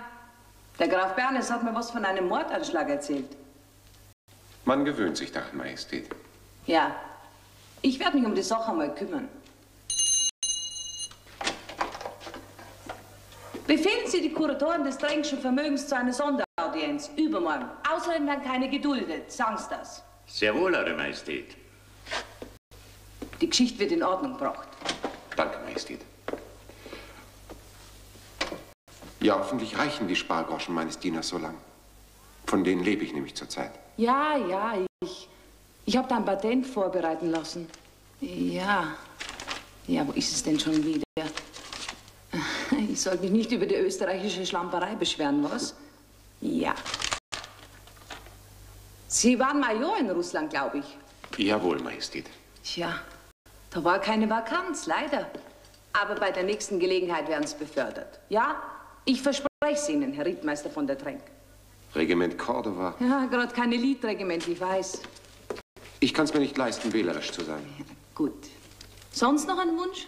der Graf Bernes hat mir was von einem Mordanschlag erzählt. Man gewöhnt sich daran, Majestät. Ja, ich werde mich um die Sache mal kümmern. Befehlen Sie die Kuratoren des Drängschen Vermögens zu einer Sonderaudienz übermorgen. Außerdem werden keine geduldet. Sagen Sie das. Sehr wohl, Eure Majestät. Die Geschichte wird in Ordnung gebracht. Danke, Majestät. Ja, hoffentlich reichen die Spargroschen meines Dieners so lang. Von denen lebe ich nämlich zurzeit. Ja, ja, ich, ich habe da ein Patent vorbereiten lassen. Ja. Ja, wo ist es denn schon wieder? Ich soll mich nicht über die österreichische Schlamperei beschweren, was? Ja. Sie waren Major in Russland, glaube ich. Jawohl, Majestät. Tja, da war keine Vakanz, leider. Aber bei der nächsten Gelegenheit werden Sie befördert. Ja, ich verspreche es Ihnen, Herr Rittmeister von der Tränk. Regiment Cordova. Ja, gerade kein Elite-Regiment, ich weiß. Ich kann es mir nicht leisten, wählerisch zu sein. Gut. Sonst noch ein Wunsch?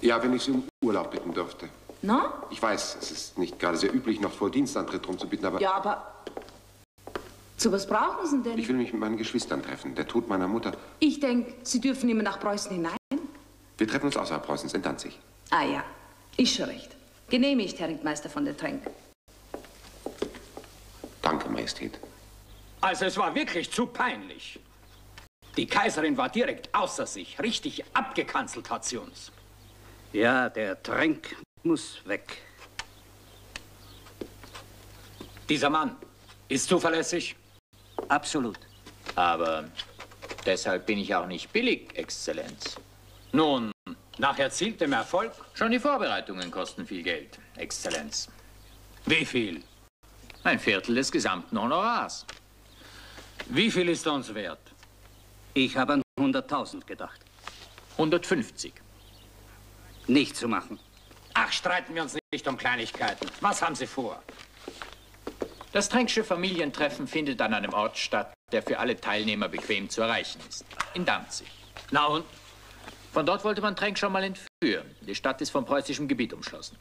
Ja, wenn ich Sie um Urlaub bitten dürfte. Na? Ich weiß, es ist nicht gerade sehr üblich, noch vor Dienstantritt rumzubitten, aber... Ja, aber... Zu was brauchen Sie denn? Ich will mich mit meinen Geschwistern treffen. Der Tod meiner Mutter. Ich denke, Sie dürfen immer nach Preußen hinein. Wir treffen uns außerhalb Preußens in Danzig. Ah ja, ist schon recht. Genehmigt, Herr Rittmeister von der Tränk. Danke, Majestät. Also es war wirklich zu peinlich. Die Kaiserin war direkt außer sich. Richtig abgekanzelt hat sie uns. Ja, der Tränk muss weg. Dieser Mann ist zuverlässig? Absolut. Aber deshalb bin ich auch nicht billig, Exzellenz. Nun, nach erzieltem Erfolg? Schon die Vorbereitungen kosten viel Geld, Exzellenz. Wie viel? Ein Viertel des gesamten Honorars. Wie viel ist uns wert? Ich habe an 100.000 gedacht. 150. Nicht zu machen. Ach, streiten wir uns nicht um Kleinigkeiten. Was haben Sie vor? Das Tränksche Familientreffen findet an einem Ort statt, der für alle Teilnehmer bequem zu erreichen ist. In Danzig. Na und? Von dort wollte man Tränk schon mal entführen. Die Stadt ist vom preußischen Gebiet umschlossen.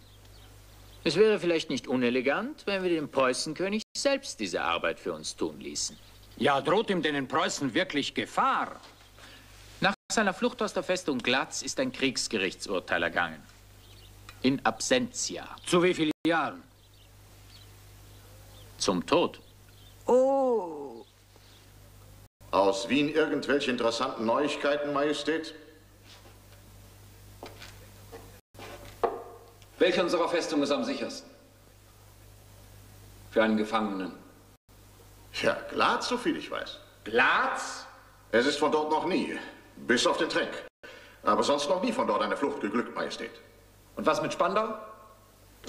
Es wäre vielleicht nicht unelegant, wenn wir den Preußenkönig selbst diese Arbeit für uns tun ließen. Ja, droht ihm denn in Preußen wirklich Gefahr? Nach seiner Flucht aus der Festung Glatz ist ein Kriegsgerichtsurteil ergangen. In absentia. Zu wie vielen Jahren? Zum Tod. Oh. Aus Wien irgendwelche interessanten Neuigkeiten, Majestät? Welche unserer Festung ist am sichersten? Für einen Gefangenen. Ja, Glatz, so viel ich weiß. Glatz? Es ist von dort noch nie, bis auf den Tränk. Aber sonst noch nie von dort eine Flucht geglückt, Majestät. Und was mit Spandau?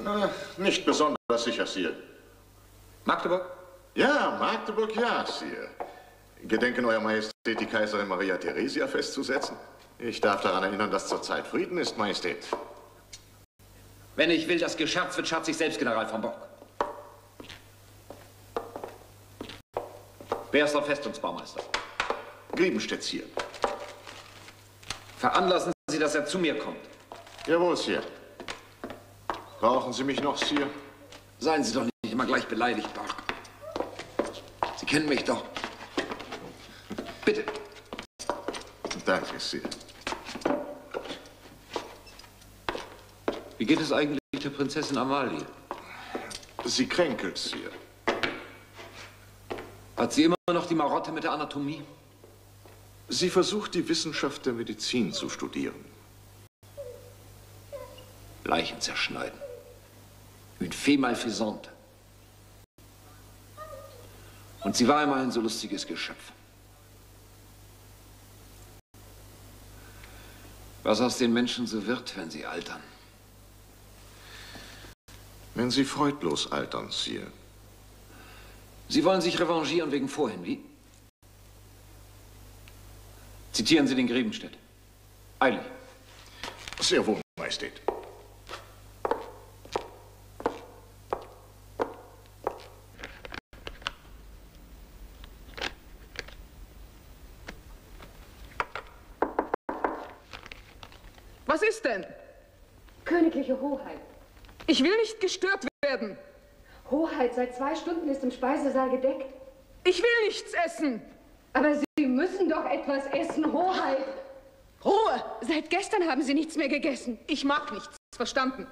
Na, nicht besonders sicher, Sire. Magdeburg? Ja, Magdeburg, ja, Sire. Gedenken Euer Majestät, die Kaiserin Maria Theresia festzusetzen? Ich darf daran erinnern, dass zurzeit Frieden ist, Majestät. Wenn ich will, dass gescherzt wird, scherzt sich selbst General von Bock. Wer ist der Festungsbaumeister? Griebenstedts hier. Veranlassen Sie, dass er zu mir kommt. Jawohl, Sir. Brauchen Sie mich noch, Sir? Seien Sie doch nicht immer gleich beleidigt, Bock. Sie kennen mich doch. Bitte. Danke, Sir. Wie geht es eigentlich der Prinzessin Amalie? Sie kränkelt, Sir. Hat sie immer noch die Marotte mit der Anatomie? Sie versucht, die Wissenschaft der Medizin zu studieren. Leichen zerschneiden. Une fée malfaisante. Und sie war immer ein so lustiges Geschöpf. Was aus den Menschen so wird, wenn sie altern. Wenn Sie freudlos altern, Sir. Sie wollen sich revanchieren wegen vorhin, wie? Zitieren Sie den Grebenstedt. Eilig. Sehr wohl, Majestät. Was ist denn? Königliche Hoheit. Ich will nicht gestört werden. Hoheit, seit zwei Stunden ist im Speisesaal gedeckt. Ich will nichts essen. Aber Sie müssen doch etwas essen, Hoheit. Ruhe! Seit gestern haben Sie nichts mehr gegessen. Ich mag nichts. Verstanden?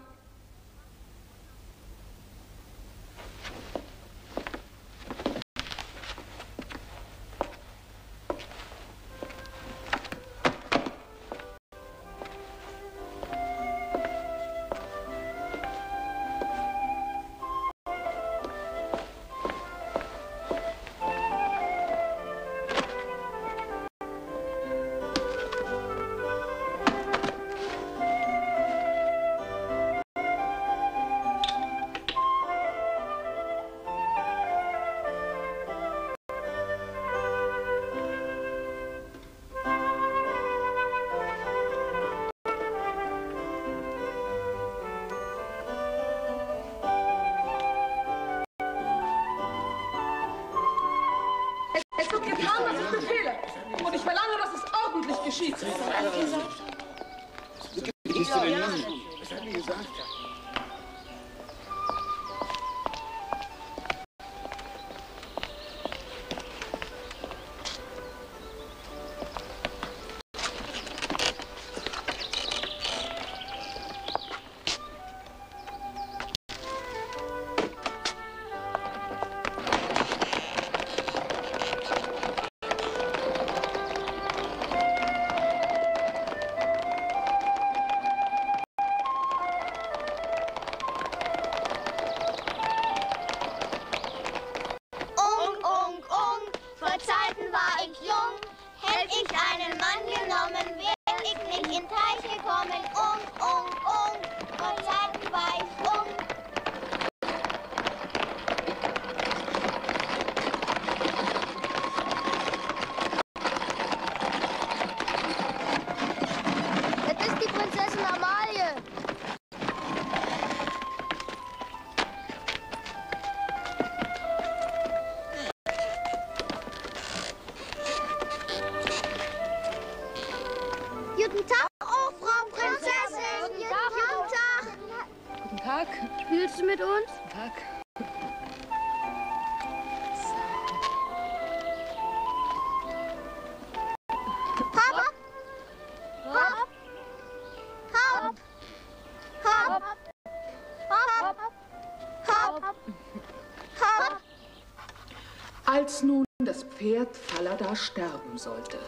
Pferd Falada sterben sollte,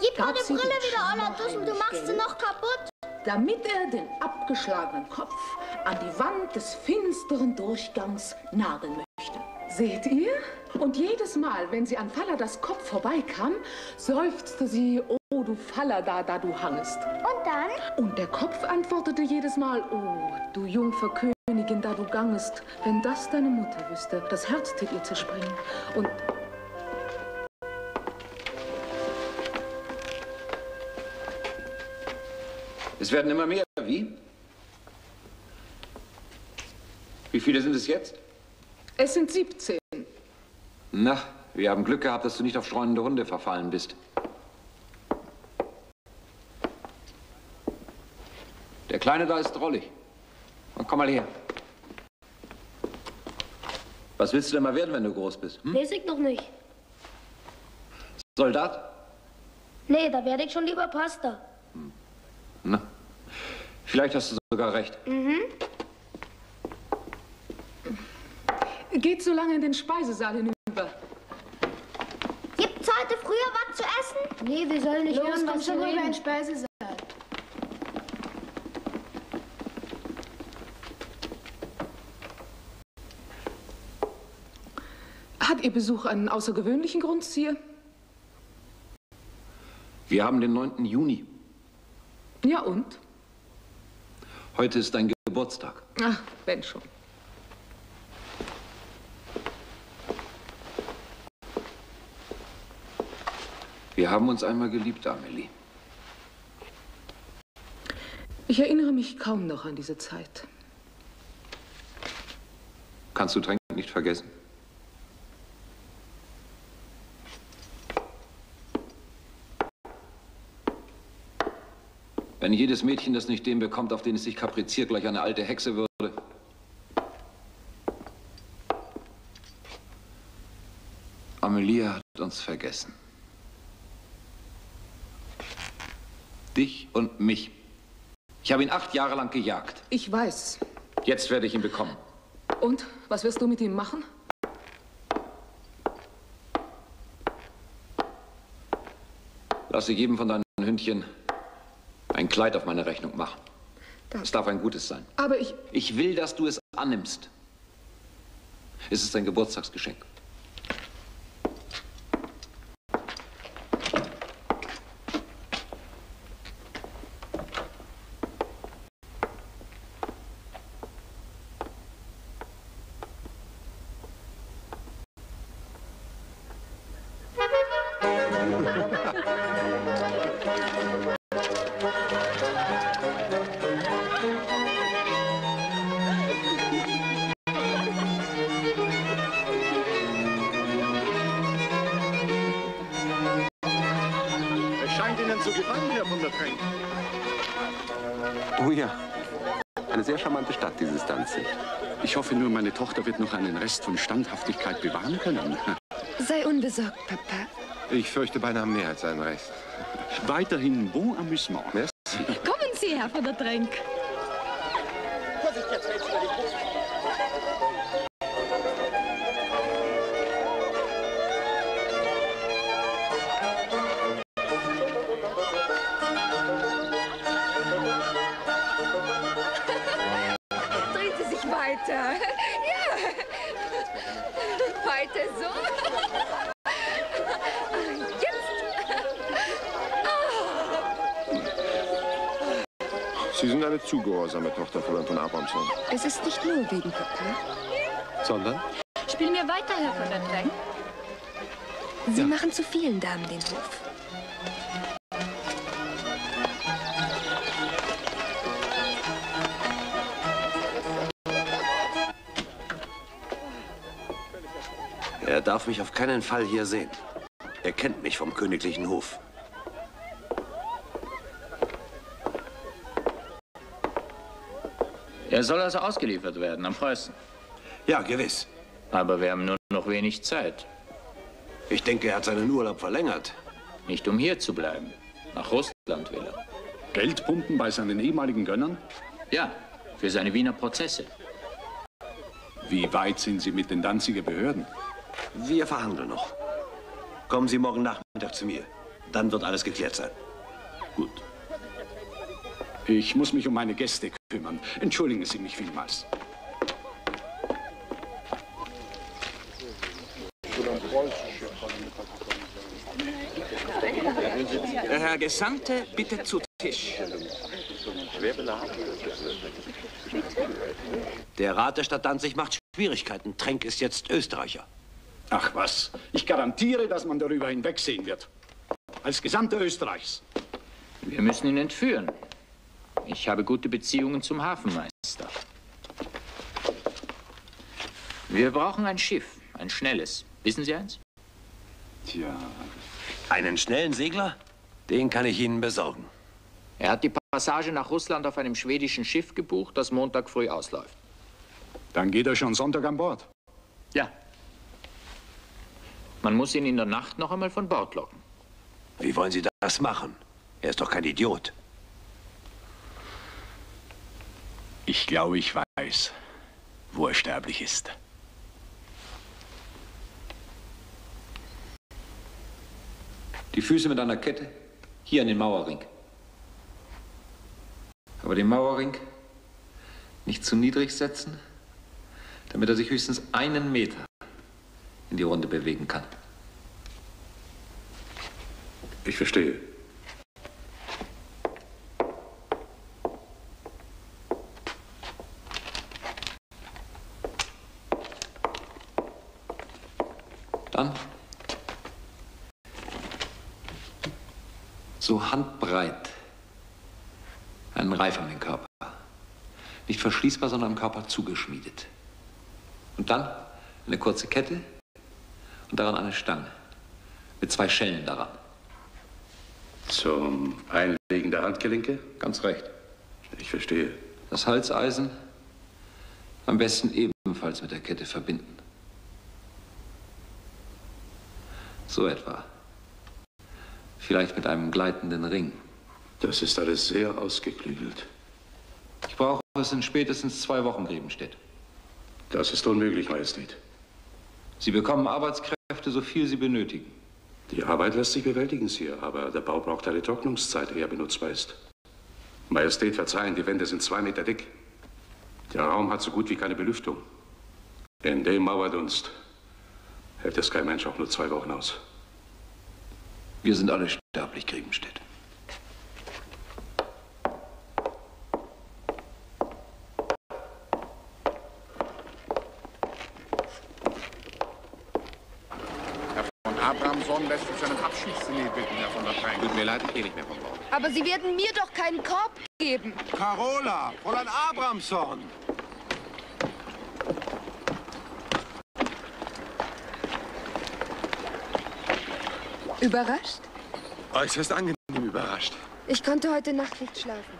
Gib meine sie Brille wieder, Schreiner Aladdin. Du machst sie noch kaputt. damit er den abgeschlagenen Kopf an die Wand des finsteren Durchgangs nageln möchte. Seht ihr? Und jedes Mal, wenn sie an Faladas Kopf vorbeikam, seufzte sie, oh du Falada, da du hangest. Und dann? Und der Kopf antwortete jedes Mal, oh du Jungfer Königin, da du gangest, wenn das deine Mutter wüsste, das Herz tät ihr zerspringen. Und Es werden immer mehr, wie? Wie viele sind es jetzt? Es sind 17. Na, wir haben Glück gehabt, dass du nicht auf streunende Hunde verfallen bist. Der Kleine da ist drollig. Und komm mal her. Was willst du denn mal werden, wenn du groß bist? Hm? Weiß ich noch nicht. Soldat? Nee, da werde ich schon lieber Pasta. Vielleicht hast du sogar recht. Mhm. Geht so lange in den Speisesaal hinüber. Gibt's heute früher was zu essen? Nee, wir sollen nicht Los, hören, komm was schon wir rüber in reden. den Speisesaal. Hat Ihr Besuch einen außergewöhnlichen Grund, Sir? Wir haben den 9. Juni. Ja, und? Heute ist dein Geburtstag. Ach, wenn schon. Wir haben uns einmal geliebt, Amelie. Ich erinnere mich kaum noch an diese Zeit. Kannst du Tränk nicht vergessen? Wenn jedes Mädchen, das nicht den bekommt, auf den es sich kapriziert, gleich eine alte Hexe würde. Amelie hat uns vergessen. Dich und mich. Ich habe ihn acht Jahre lang gejagt. Ich weiß. Jetzt werde ich ihn bekommen. Und was wirst du mit ihm machen? Lasse jedem von deinen Hündchen ein Kleid auf meine Rechnung machen. Es darf ein gutes sein. Aber ich. Ich will, dass du es annimmst. Es ist ein Geburtstagsgeschenk. Rest von Standhaftigkeit bewahren können. Sei unbesorgt, Papa. Ich fürchte beinahe mehr als einen Rest. Weiterhin bon amüsement. Merci. Kommen Sie, Herr von der Trenk. Vorsicht, jetzt fällst du sich weiter. Ja. Weiter so. Sie sind eine zu gehorsame Tochter Fräulein von Abramson. Es ist nicht nur wegen Papa. Sondern? Spielen wir weiter, Herr von der? Sie machen zu vielen Damen den Hof. Darf mich auf keinen Fall hier sehen. Er kennt mich vom königlichen Hof. Er soll also ausgeliefert werden am Preußen. Ja, gewiss. Aber wir haben nur noch wenig Zeit. Ich denke, er hat seinen Urlaub verlängert. Nicht um hier zu bleiben. Nach Russland will er. Geld pumpen bei seinen ehemaligen Gönnern? Ja, für seine Wiener Prozesse. Wie weit sind Sie mit den Danziger Behörden? Wir verhandeln noch. Kommen Sie morgen Nachmittag zu mir. Dann wird alles geklärt sein. Gut. Ich muss mich um meine Gäste kümmern. Entschuldigen Sie mich vielmals. Herr Gesandte, bitte zu Tisch. Der Rat der Stadt Danzig macht Schwierigkeiten. Trenk ist jetzt Österreicher. Ach was, ich garantiere, dass man darüber hinwegsehen wird. Als Gesandter Österreichs. Wir müssen ihn entführen. Ich habe gute Beziehungen zum Hafenmeister. Wir brauchen ein Schiff, ein schnelles. Wissen Sie eins? Tja. Einen schnellen Segler? Den kann ich Ihnen besorgen. Er hat die Passage nach Russland auf einem schwedischen Schiff gebucht, das Montag früh ausläuft. Dann geht er schon Sonntag an Bord. Ja. Man muss ihn in der Nacht noch einmal von Bord locken. Wie wollen Sie das machen? Er ist doch kein Idiot. Ich glaube, ich weiß, wo er sterblich ist. Die Füße mit einer Kette hier an den Mauerring. Aber den Mauerring nicht zu niedrig setzen, damit er sich höchstens einen Meter in die Runde bewegen kann. Ich verstehe. Dann so handbreit einen Reif an den Körper. Nicht verschließbar, sondern am Körper zugeschmiedet. Und dann eine kurze Kette und daran eine Stange mit zwei Schellen daran. Zum Einlegen der Handgelenke? Ganz recht. Ich verstehe. Das Halseisen am besten ebenfalls mit der Kette verbinden. So etwa. Vielleicht mit einem gleitenden Ring. Das ist alles sehr ausgeklügelt. Ich brauche es in spätestens zwei Wochen, Grebenstedt. Das ist unmöglich, Majestät. Sie bekommen Arbeitskräfte, so viel Sie benötigen. Die Arbeit lässt sich bewältigen, Sir, aber der Bau braucht eine Trocknungszeit, ehe er benutzbar ist. Majestät, verzeihen, die Wände sind zwei Meter dick. Der Raum hat so gut wie keine Belüftung. In dem Mauerdunst hält es kein Mensch auch nur zwei Wochen aus. Wir sind alle sterblich, Grebenstedt. Herr von Abramson lässt sich seinen Abschiedsdiner bitten, Herr von der Trein. Tut mir leid, ich gehe nicht mehr von Bord. Aber Sie werden mir doch keinen Korb geben. Carola, Fräulein Abramson. Überrascht? Äußerst angenehm überrascht. Ich konnte heute Nacht nicht schlafen.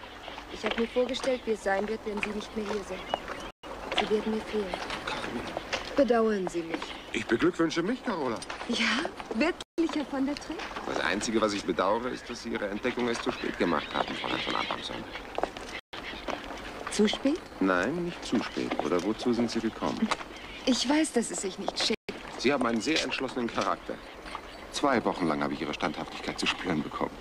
Ich habe mir vorgestellt, wie es sein wird, wenn Sie nicht mehr hier sind. Sie werden mir fehlen. Bedauern Sie mich. Ich beglückwünsche mich, Carola. Ja, wirklich, Herr von der Trick? Das Einzige, was ich bedauere, ist, dass Sie Ihre Entdeckung erst zu spät gemacht haben, Fräulein von Abramson. Zu spät? Nein, nicht zu spät. Oder wozu sind Sie gekommen? Ich weiß, dass es sich nicht schickt. Sie haben einen sehr entschlossenen Charakter. Zwei Wochen lang habe ich Ihre Standhaftigkeit zu spüren bekommen.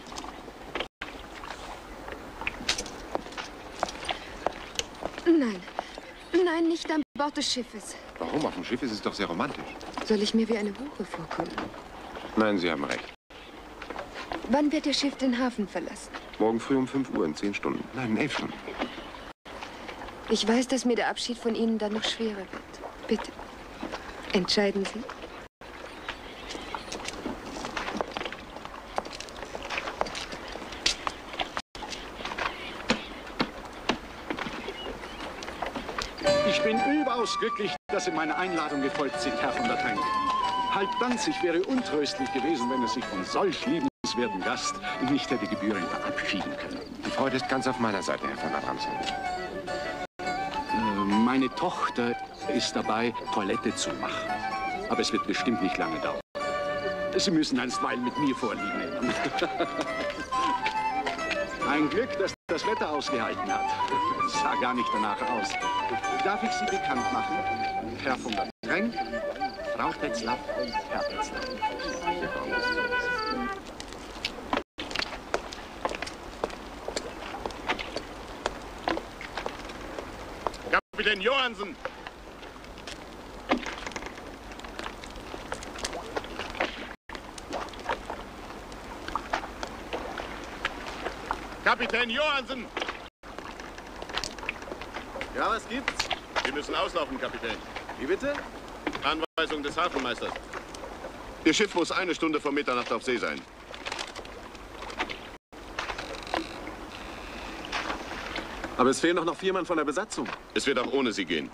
Nein, nein, nicht an Bord des Schiffes. Warum? Auf dem Schiff ist es doch sehr romantisch. Soll ich mir wie eine Hure vorkommen? Nein, Sie haben recht. Wann wird Ihr Schiff den Hafen verlassen? Morgen früh um 5 Uhr in 10 Stunden. Nein, in 11 Stunden. Ich weiß, dass mir der Abschied von Ihnen dann noch schwerer wird. Bitte, entscheiden Sie. Ich bin überaus glücklich, dass Sie meiner Einladung gefolgt sind, Herr von der Trenk. Halb Danzig wäre untröstlich gewesen, wenn er sich von solch liebenswerten Gast nicht hätte gebührend verabschieden können. Die Freude ist ganz auf meiner Seite, Herr von Abramson. Äh, Meine Tochter ist dabei, Toilette zu machen. Aber es wird bestimmt nicht lange dauern. Sie müssen einstweilen mit mir vorlieben nehmen. Ein Glück, dass das Wetter ausgehalten hat. Es sah gar nicht danach aus. Darf ich Sie bekannt machen? Herr von der Tränk, Frau Tetzlaff und Herr Tetzlaff. Kapitän Johansen! Kapitän Johansen! Ja, was gibt's? Wir müssen auslaufen, Kapitän. Wie bitte? Anweisung des Hafenmeisters. Ihr Schiff muss eine Stunde vor Mitternacht auf See sein. Aber es fehlen doch noch vier Mann von der Besatzung. Es wird auch ohne Sie gehen.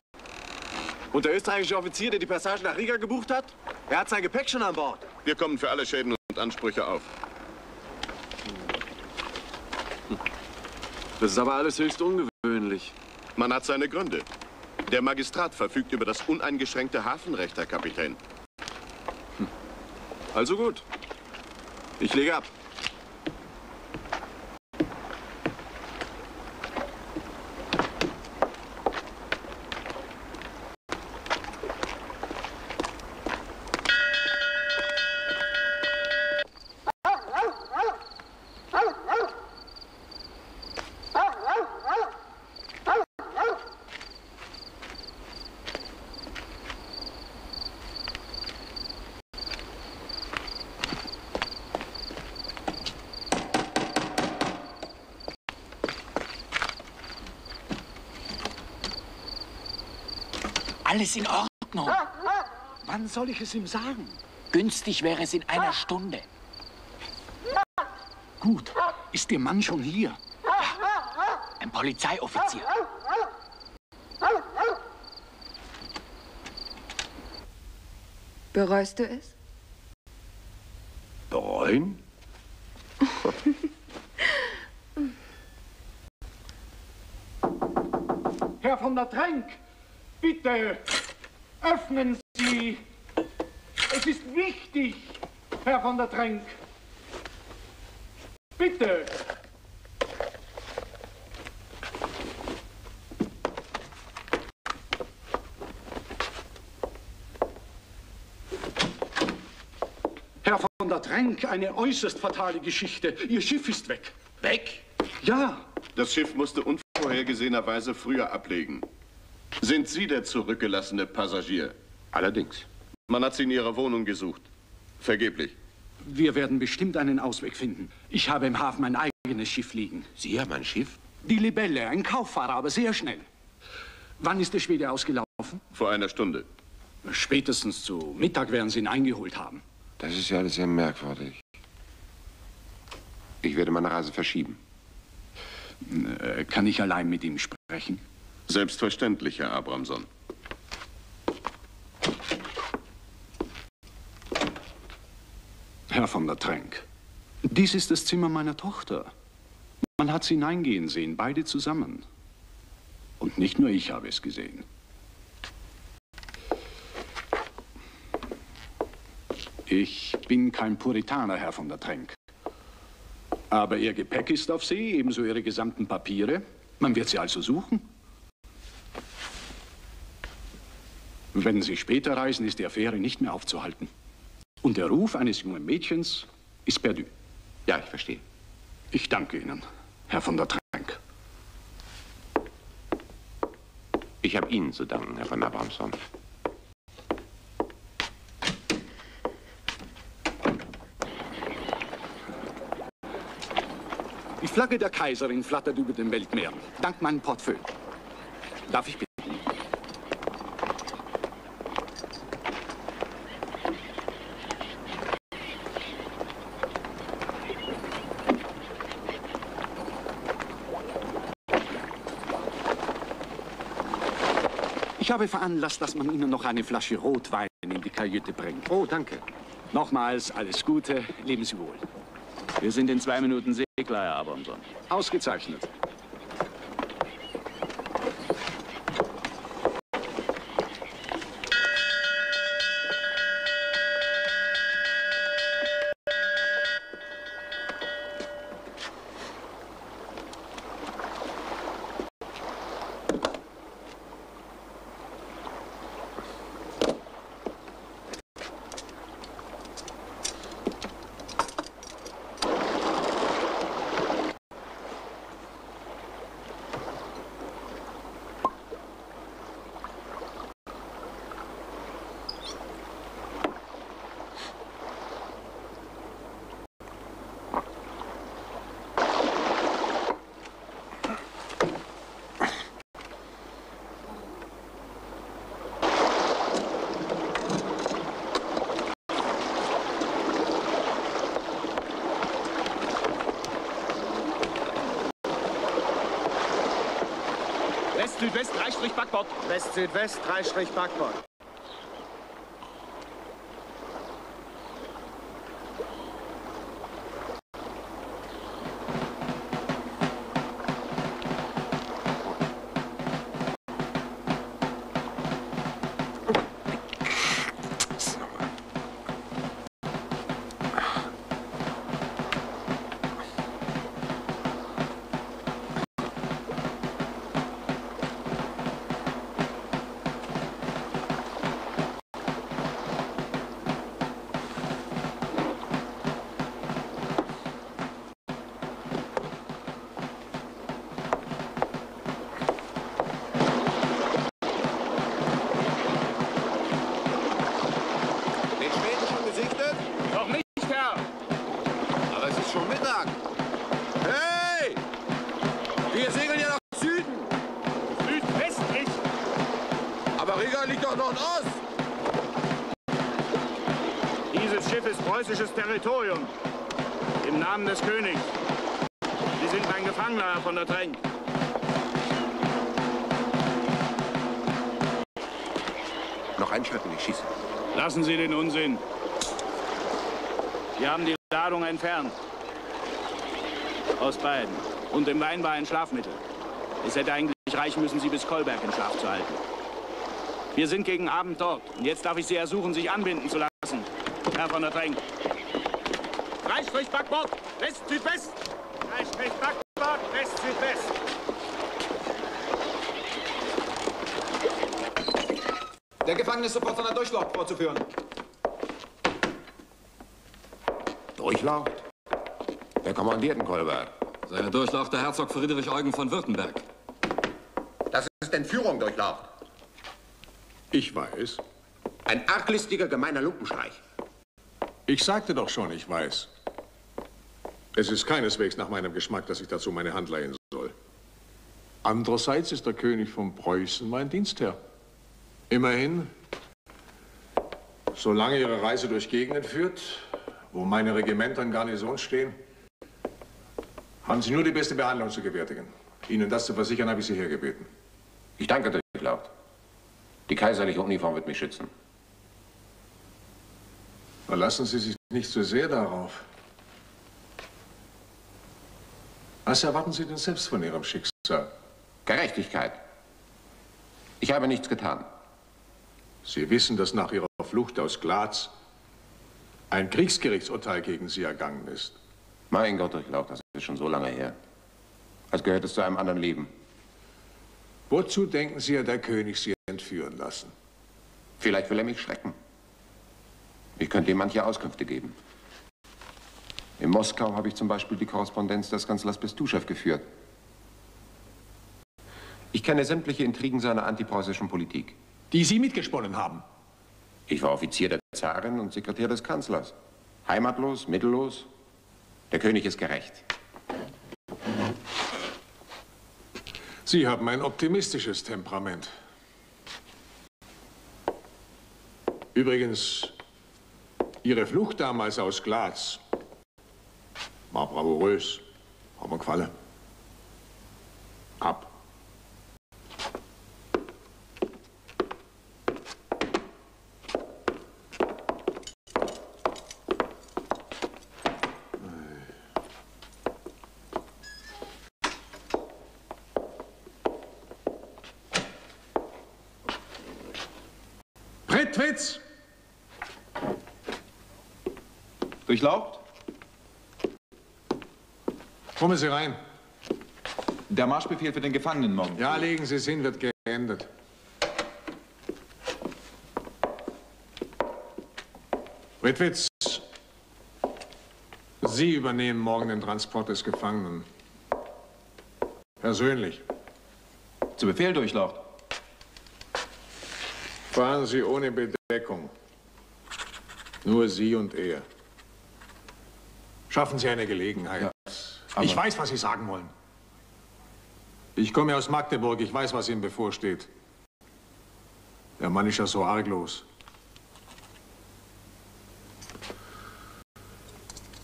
Und der österreichische Offizier, der die Passage nach Riga gebucht hat? Er hat sein Gepäck schon an Bord. Wir kommen für alle Schäden und Ansprüche auf. Das ist aber alles höchst ungewöhnlich. Man hat seine Gründe. Der Magistrat verfügt über das uneingeschränkte Hafenrecht, Herr Kapitän. Also gut. Ich lege ab. Alles in Ordnung. Wann soll ich es ihm sagen? Günstig wäre es in einer Stunde. Gut. Ist Ihr Mann schon hier? Ein Polizeioffizier. Bereust du es? Bereuen? Herr von der Trenk, bitte öffnen Sie. Es ist wichtig, Herr von der Trenk. Bitte. Herr von der Trenk, eine äußerst fatale Geschichte. Ihr Schiff ist weg. Weg? Ja. Das Schiff musste unvorhergesehenerweise früher ablegen. Sind Sie der zurückgelassene Passagier? Allerdings. Man hat Sie in Ihrer Wohnung gesucht. Vergeblich. Wir werden bestimmt einen Ausweg finden. Ich habe im Hafen ein eigenes Schiff liegen. Sie haben ein Schiff? Die Libelle, ein Kauffahrer, aber sehr schnell. Wann ist der Schwede ausgelaufen? Vor einer Stunde. Spätestens zu Mittag werden Sie ihn eingeholt haben. Das ist ja alles sehr merkwürdig. Ich werde meine Reise verschieben. Äh, Kann ich allein mit ihm sprechen? Selbstverständlich, Herr Abramson. Herr von der Trenk, dies ist das Zimmer meiner Tochter. Man hat sie hineingehen sehen, beide zusammen. Und nicht nur ich habe es gesehen. Ich bin kein Puritaner, Herr von der Trenk. Aber Ihr Gepäck ist auf See, ebenso Ihre gesamten Papiere. Man wird sie also suchen. Wenn Sie später reisen, ist die Affäre nicht mehr aufzuhalten. Und der Ruf eines jungen Mädchens ist perdu. Ja, ich verstehe. Ich danke Ihnen, Herr von der Trank. Ich habe Ihnen zu danken, Herr von Abramson. Die Flagge der Kaiserin flattert über den Weltmeeren, dank meinem Portfolio. Darf ich bitten? Ich habe veranlasst, dass man Ihnen noch eine Flasche Rotwein in die Kajüte bringt. Oh, danke. Nochmals alles Gute, leben Sie wohl. Wir sind in zwei Minuten Segler, Herr Abramson. Ausgezeichnet. West-Südwest, Dreistrich Backbord. West-Südwest, Dreistrich Backbord. Namen des Königs. Sie sind mein Gefangener, Herr von der Trenk. Noch einen Schritt und ich schieße. Lassen Sie den Unsinn. Sie haben die Ladung entfernt. Aus beiden. Und im Wein war ein Schlafmittel. Es hätte eigentlich reichen müssen, Sie bis Kolberg in Schlaf zu halten. Wir sind gegen Abend dort. Und jetzt darf ich Sie ersuchen, sich anbinden zu lassen. Herr von der Trenk. Dreistrich Backbord, West-Südwest. Dreistrich Backbord, West-Südwest. Der Gefangene ist sofort von der Durchlaucht vorzuführen. Durchlaucht? Wer kommandiert den Kolberg? Seine Durchlaucht der Herzog Friedrich Eugen von Württemberg. Das ist Entführung, Durchlaucht. Ich weiß. Ein arglistiger, gemeiner Lumpenstreich. Ich sagte doch schon, ich weiß. Es ist keineswegs nach meinem Geschmack, dass ich dazu meine Hand leihen soll. Andererseits ist der König von Preußen mein Dienstherr. Immerhin, solange Ihre Reise durch Gegenden führt, wo meine Regimenter in Garnison stehen, haben Sie nur die beste Behandlung zu gewärtigen. Ihnen das zu versichern, habe ich Sie hergebeten. Ich danke, Durchlaucht. Die kaiserliche Uniform wird mich schützen. Verlassen Sie sich nicht zu sehr darauf. Was erwarten Sie denn selbst von Ihrem Schicksal? Gerechtigkeit. Ich habe nichts getan. Sie wissen, dass nach Ihrer Flucht aus Glatz ein Kriegsgerichtsurteil gegen Sie ergangen ist. Mein Gott, Durchlaucht, das ist schon so lange her. Als gehört es zu einem anderen Leben. Wozu denken Sie, hat der König Sie entführen lassen? Vielleicht will er mich schrecken. Ich könnte ihm manche Auskünfte geben. In Moskau habe ich zum Beispiel die Korrespondenz des Kanzlers Bestuschew geführt. Ich kenne sämtliche Intrigen seiner antipreußischen Politik. Die Sie mitgesponnen haben? Ich war Offizier der Zarin und Sekretär des Kanzlers. Heimatlos, mittellos. Der König ist gerecht. Sie haben ein optimistisches Temperament. Übrigens, Ihre Flucht damals aus Glatz war bravourös. Hat mir gefallen. Ab. Prittwitz! Durchlaucht? Kommen Sie rein. Der Marschbefehl für den Gefangenen morgen. Ja, legen Sie es hin, wird geändert. Prittwitz, Sie übernehmen morgen den Transport des Gefangenen. Persönlich. Zu Befehl, Durchlaucht. Fahren Sie ohne Bedeckung. Nur Sie und er. Schaffen Sie eine Gelegenheit. Aber- ich weiß, was Sie sagen wollen. Ich komme aus Magdeburg. Ich weiß, was Ihnen bevorsteht. Der Mann ist ja so arglos.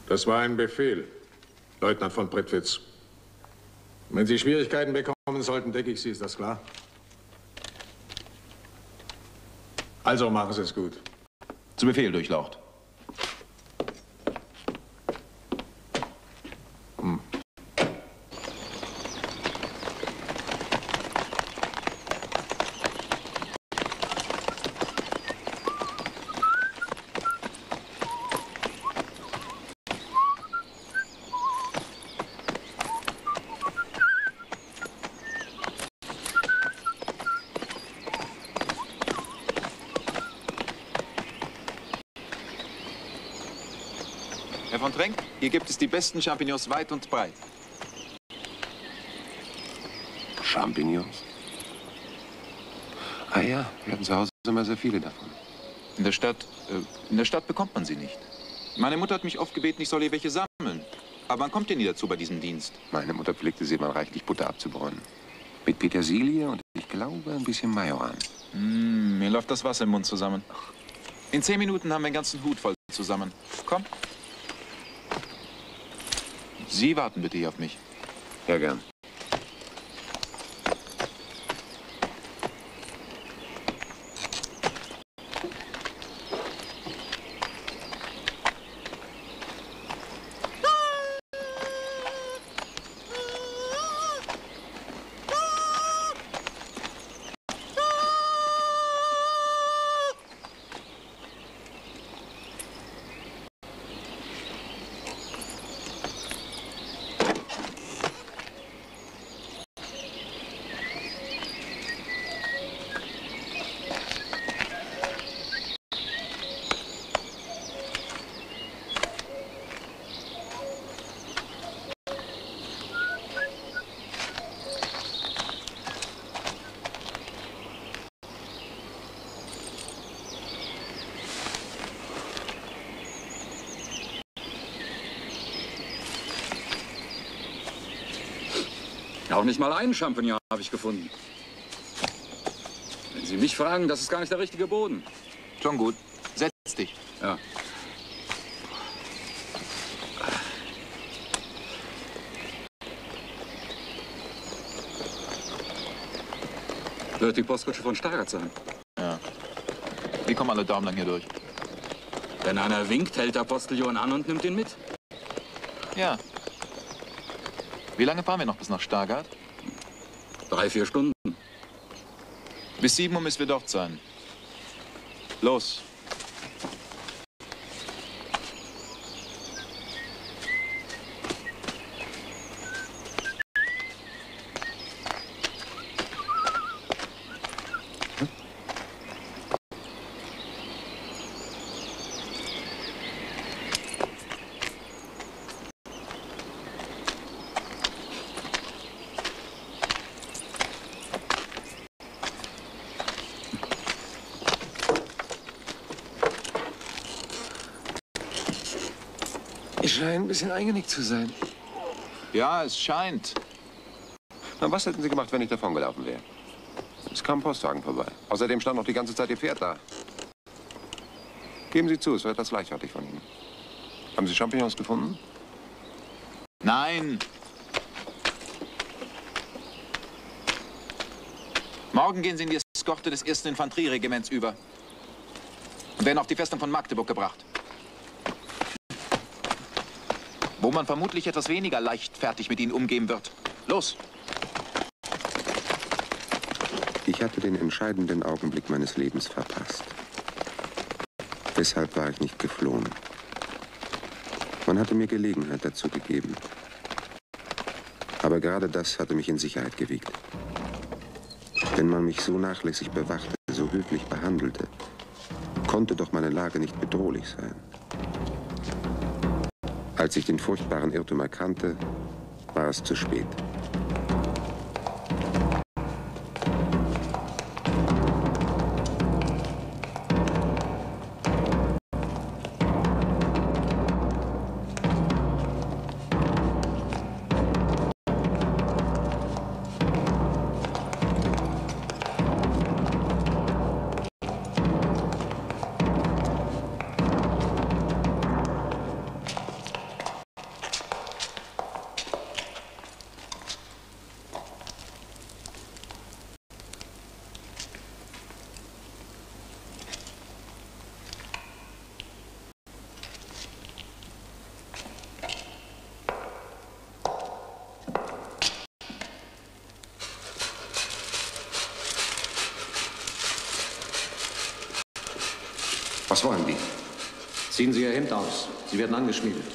Das war ein Befehl, Leutnant von Prittwitz. Wenn Sie Schwierigkeiten bekommen sollten, decke ich Sie, ist das klar? Also machen Sie es gut. Zu Befehl, Durchlaucht. Hm. Herr von Trenk, hier gibt es die besten Champignons weit und breit. Champignons? Ah ja, wir hatten zu Hause immer sehr viele davon. In der Stadt, äh, in der Stadt bekommt man sie nicht. Meine Mutter hat mich oft gebeten, ich soll ihr welche sammeln. Aber man kommt ja nie dazu bei diesem Dienst. Meine Mutter pflegte sie immer reichlich Butter abzubräunen. Mit Petersilie und ich glaube ein bisschen Majoran. Mm, mir läuft das Wasser im Mund zusammen. In zehn Minuten haben wir einen ganzen Hut voll zusammen. Komm. Sie warten bitte hier auf mich. Ja, gern. Nicht mal einen Champignon habe ich gefunden. Wenn Sie mich fragen, das ist gar nicht der richtige Boden. Schon gut. Setz dich. Ja. Wird die Postkutsche von Stargard sein. Ja. Wie kommen alle Daumen lang hier durch? Wenn einer winkt, hält der Postillon an und nimmt ihn mit. Ja. Wie lange fahren wir noch bis nach Stargard? Drei, vier Stunden. Bis sieben Uhr müssen wir dort sein. Los. Bisschen eingenickt zu sein. Ja, es scheint. Na, was hätten Sie gemacht, wenn ich davongelaufen wäre? Es kam ein Postwagen vorbei. Außerdem stand noch die ganze Zeit Ihr Pferd da. Geben Sie zu, es war etwas leichtfertig von Ihnen. Haben Sie Champignons gefunden? Nein. Morgen gehen Sie in die Eskorte des 1. Infanterieregiments über. Und werden auf die Festung von Magdeburg gebracht. Wo man vermutlich etwas weniger leichtfertig mit Ihnen umgehen wird. Los! Ich hatte den entscheidenden Augenblick meines Lebens verpasst. Deshalb war ich nicht geflohen. Man hatte mir Gelegenheit dazu gegeben. Aber gerade das hatte mich in Sicherheit gewiegt. Wenn man mich so nachlässig bewachte, so höflich behandelte, konnte doch meine Lage nicht bedrohlich sein. Als ich den furchtbaren Irrtum erkannte, war es zu spät. Ziehen Sie Ihr Hemd aus. Sie werden angeschmiedet.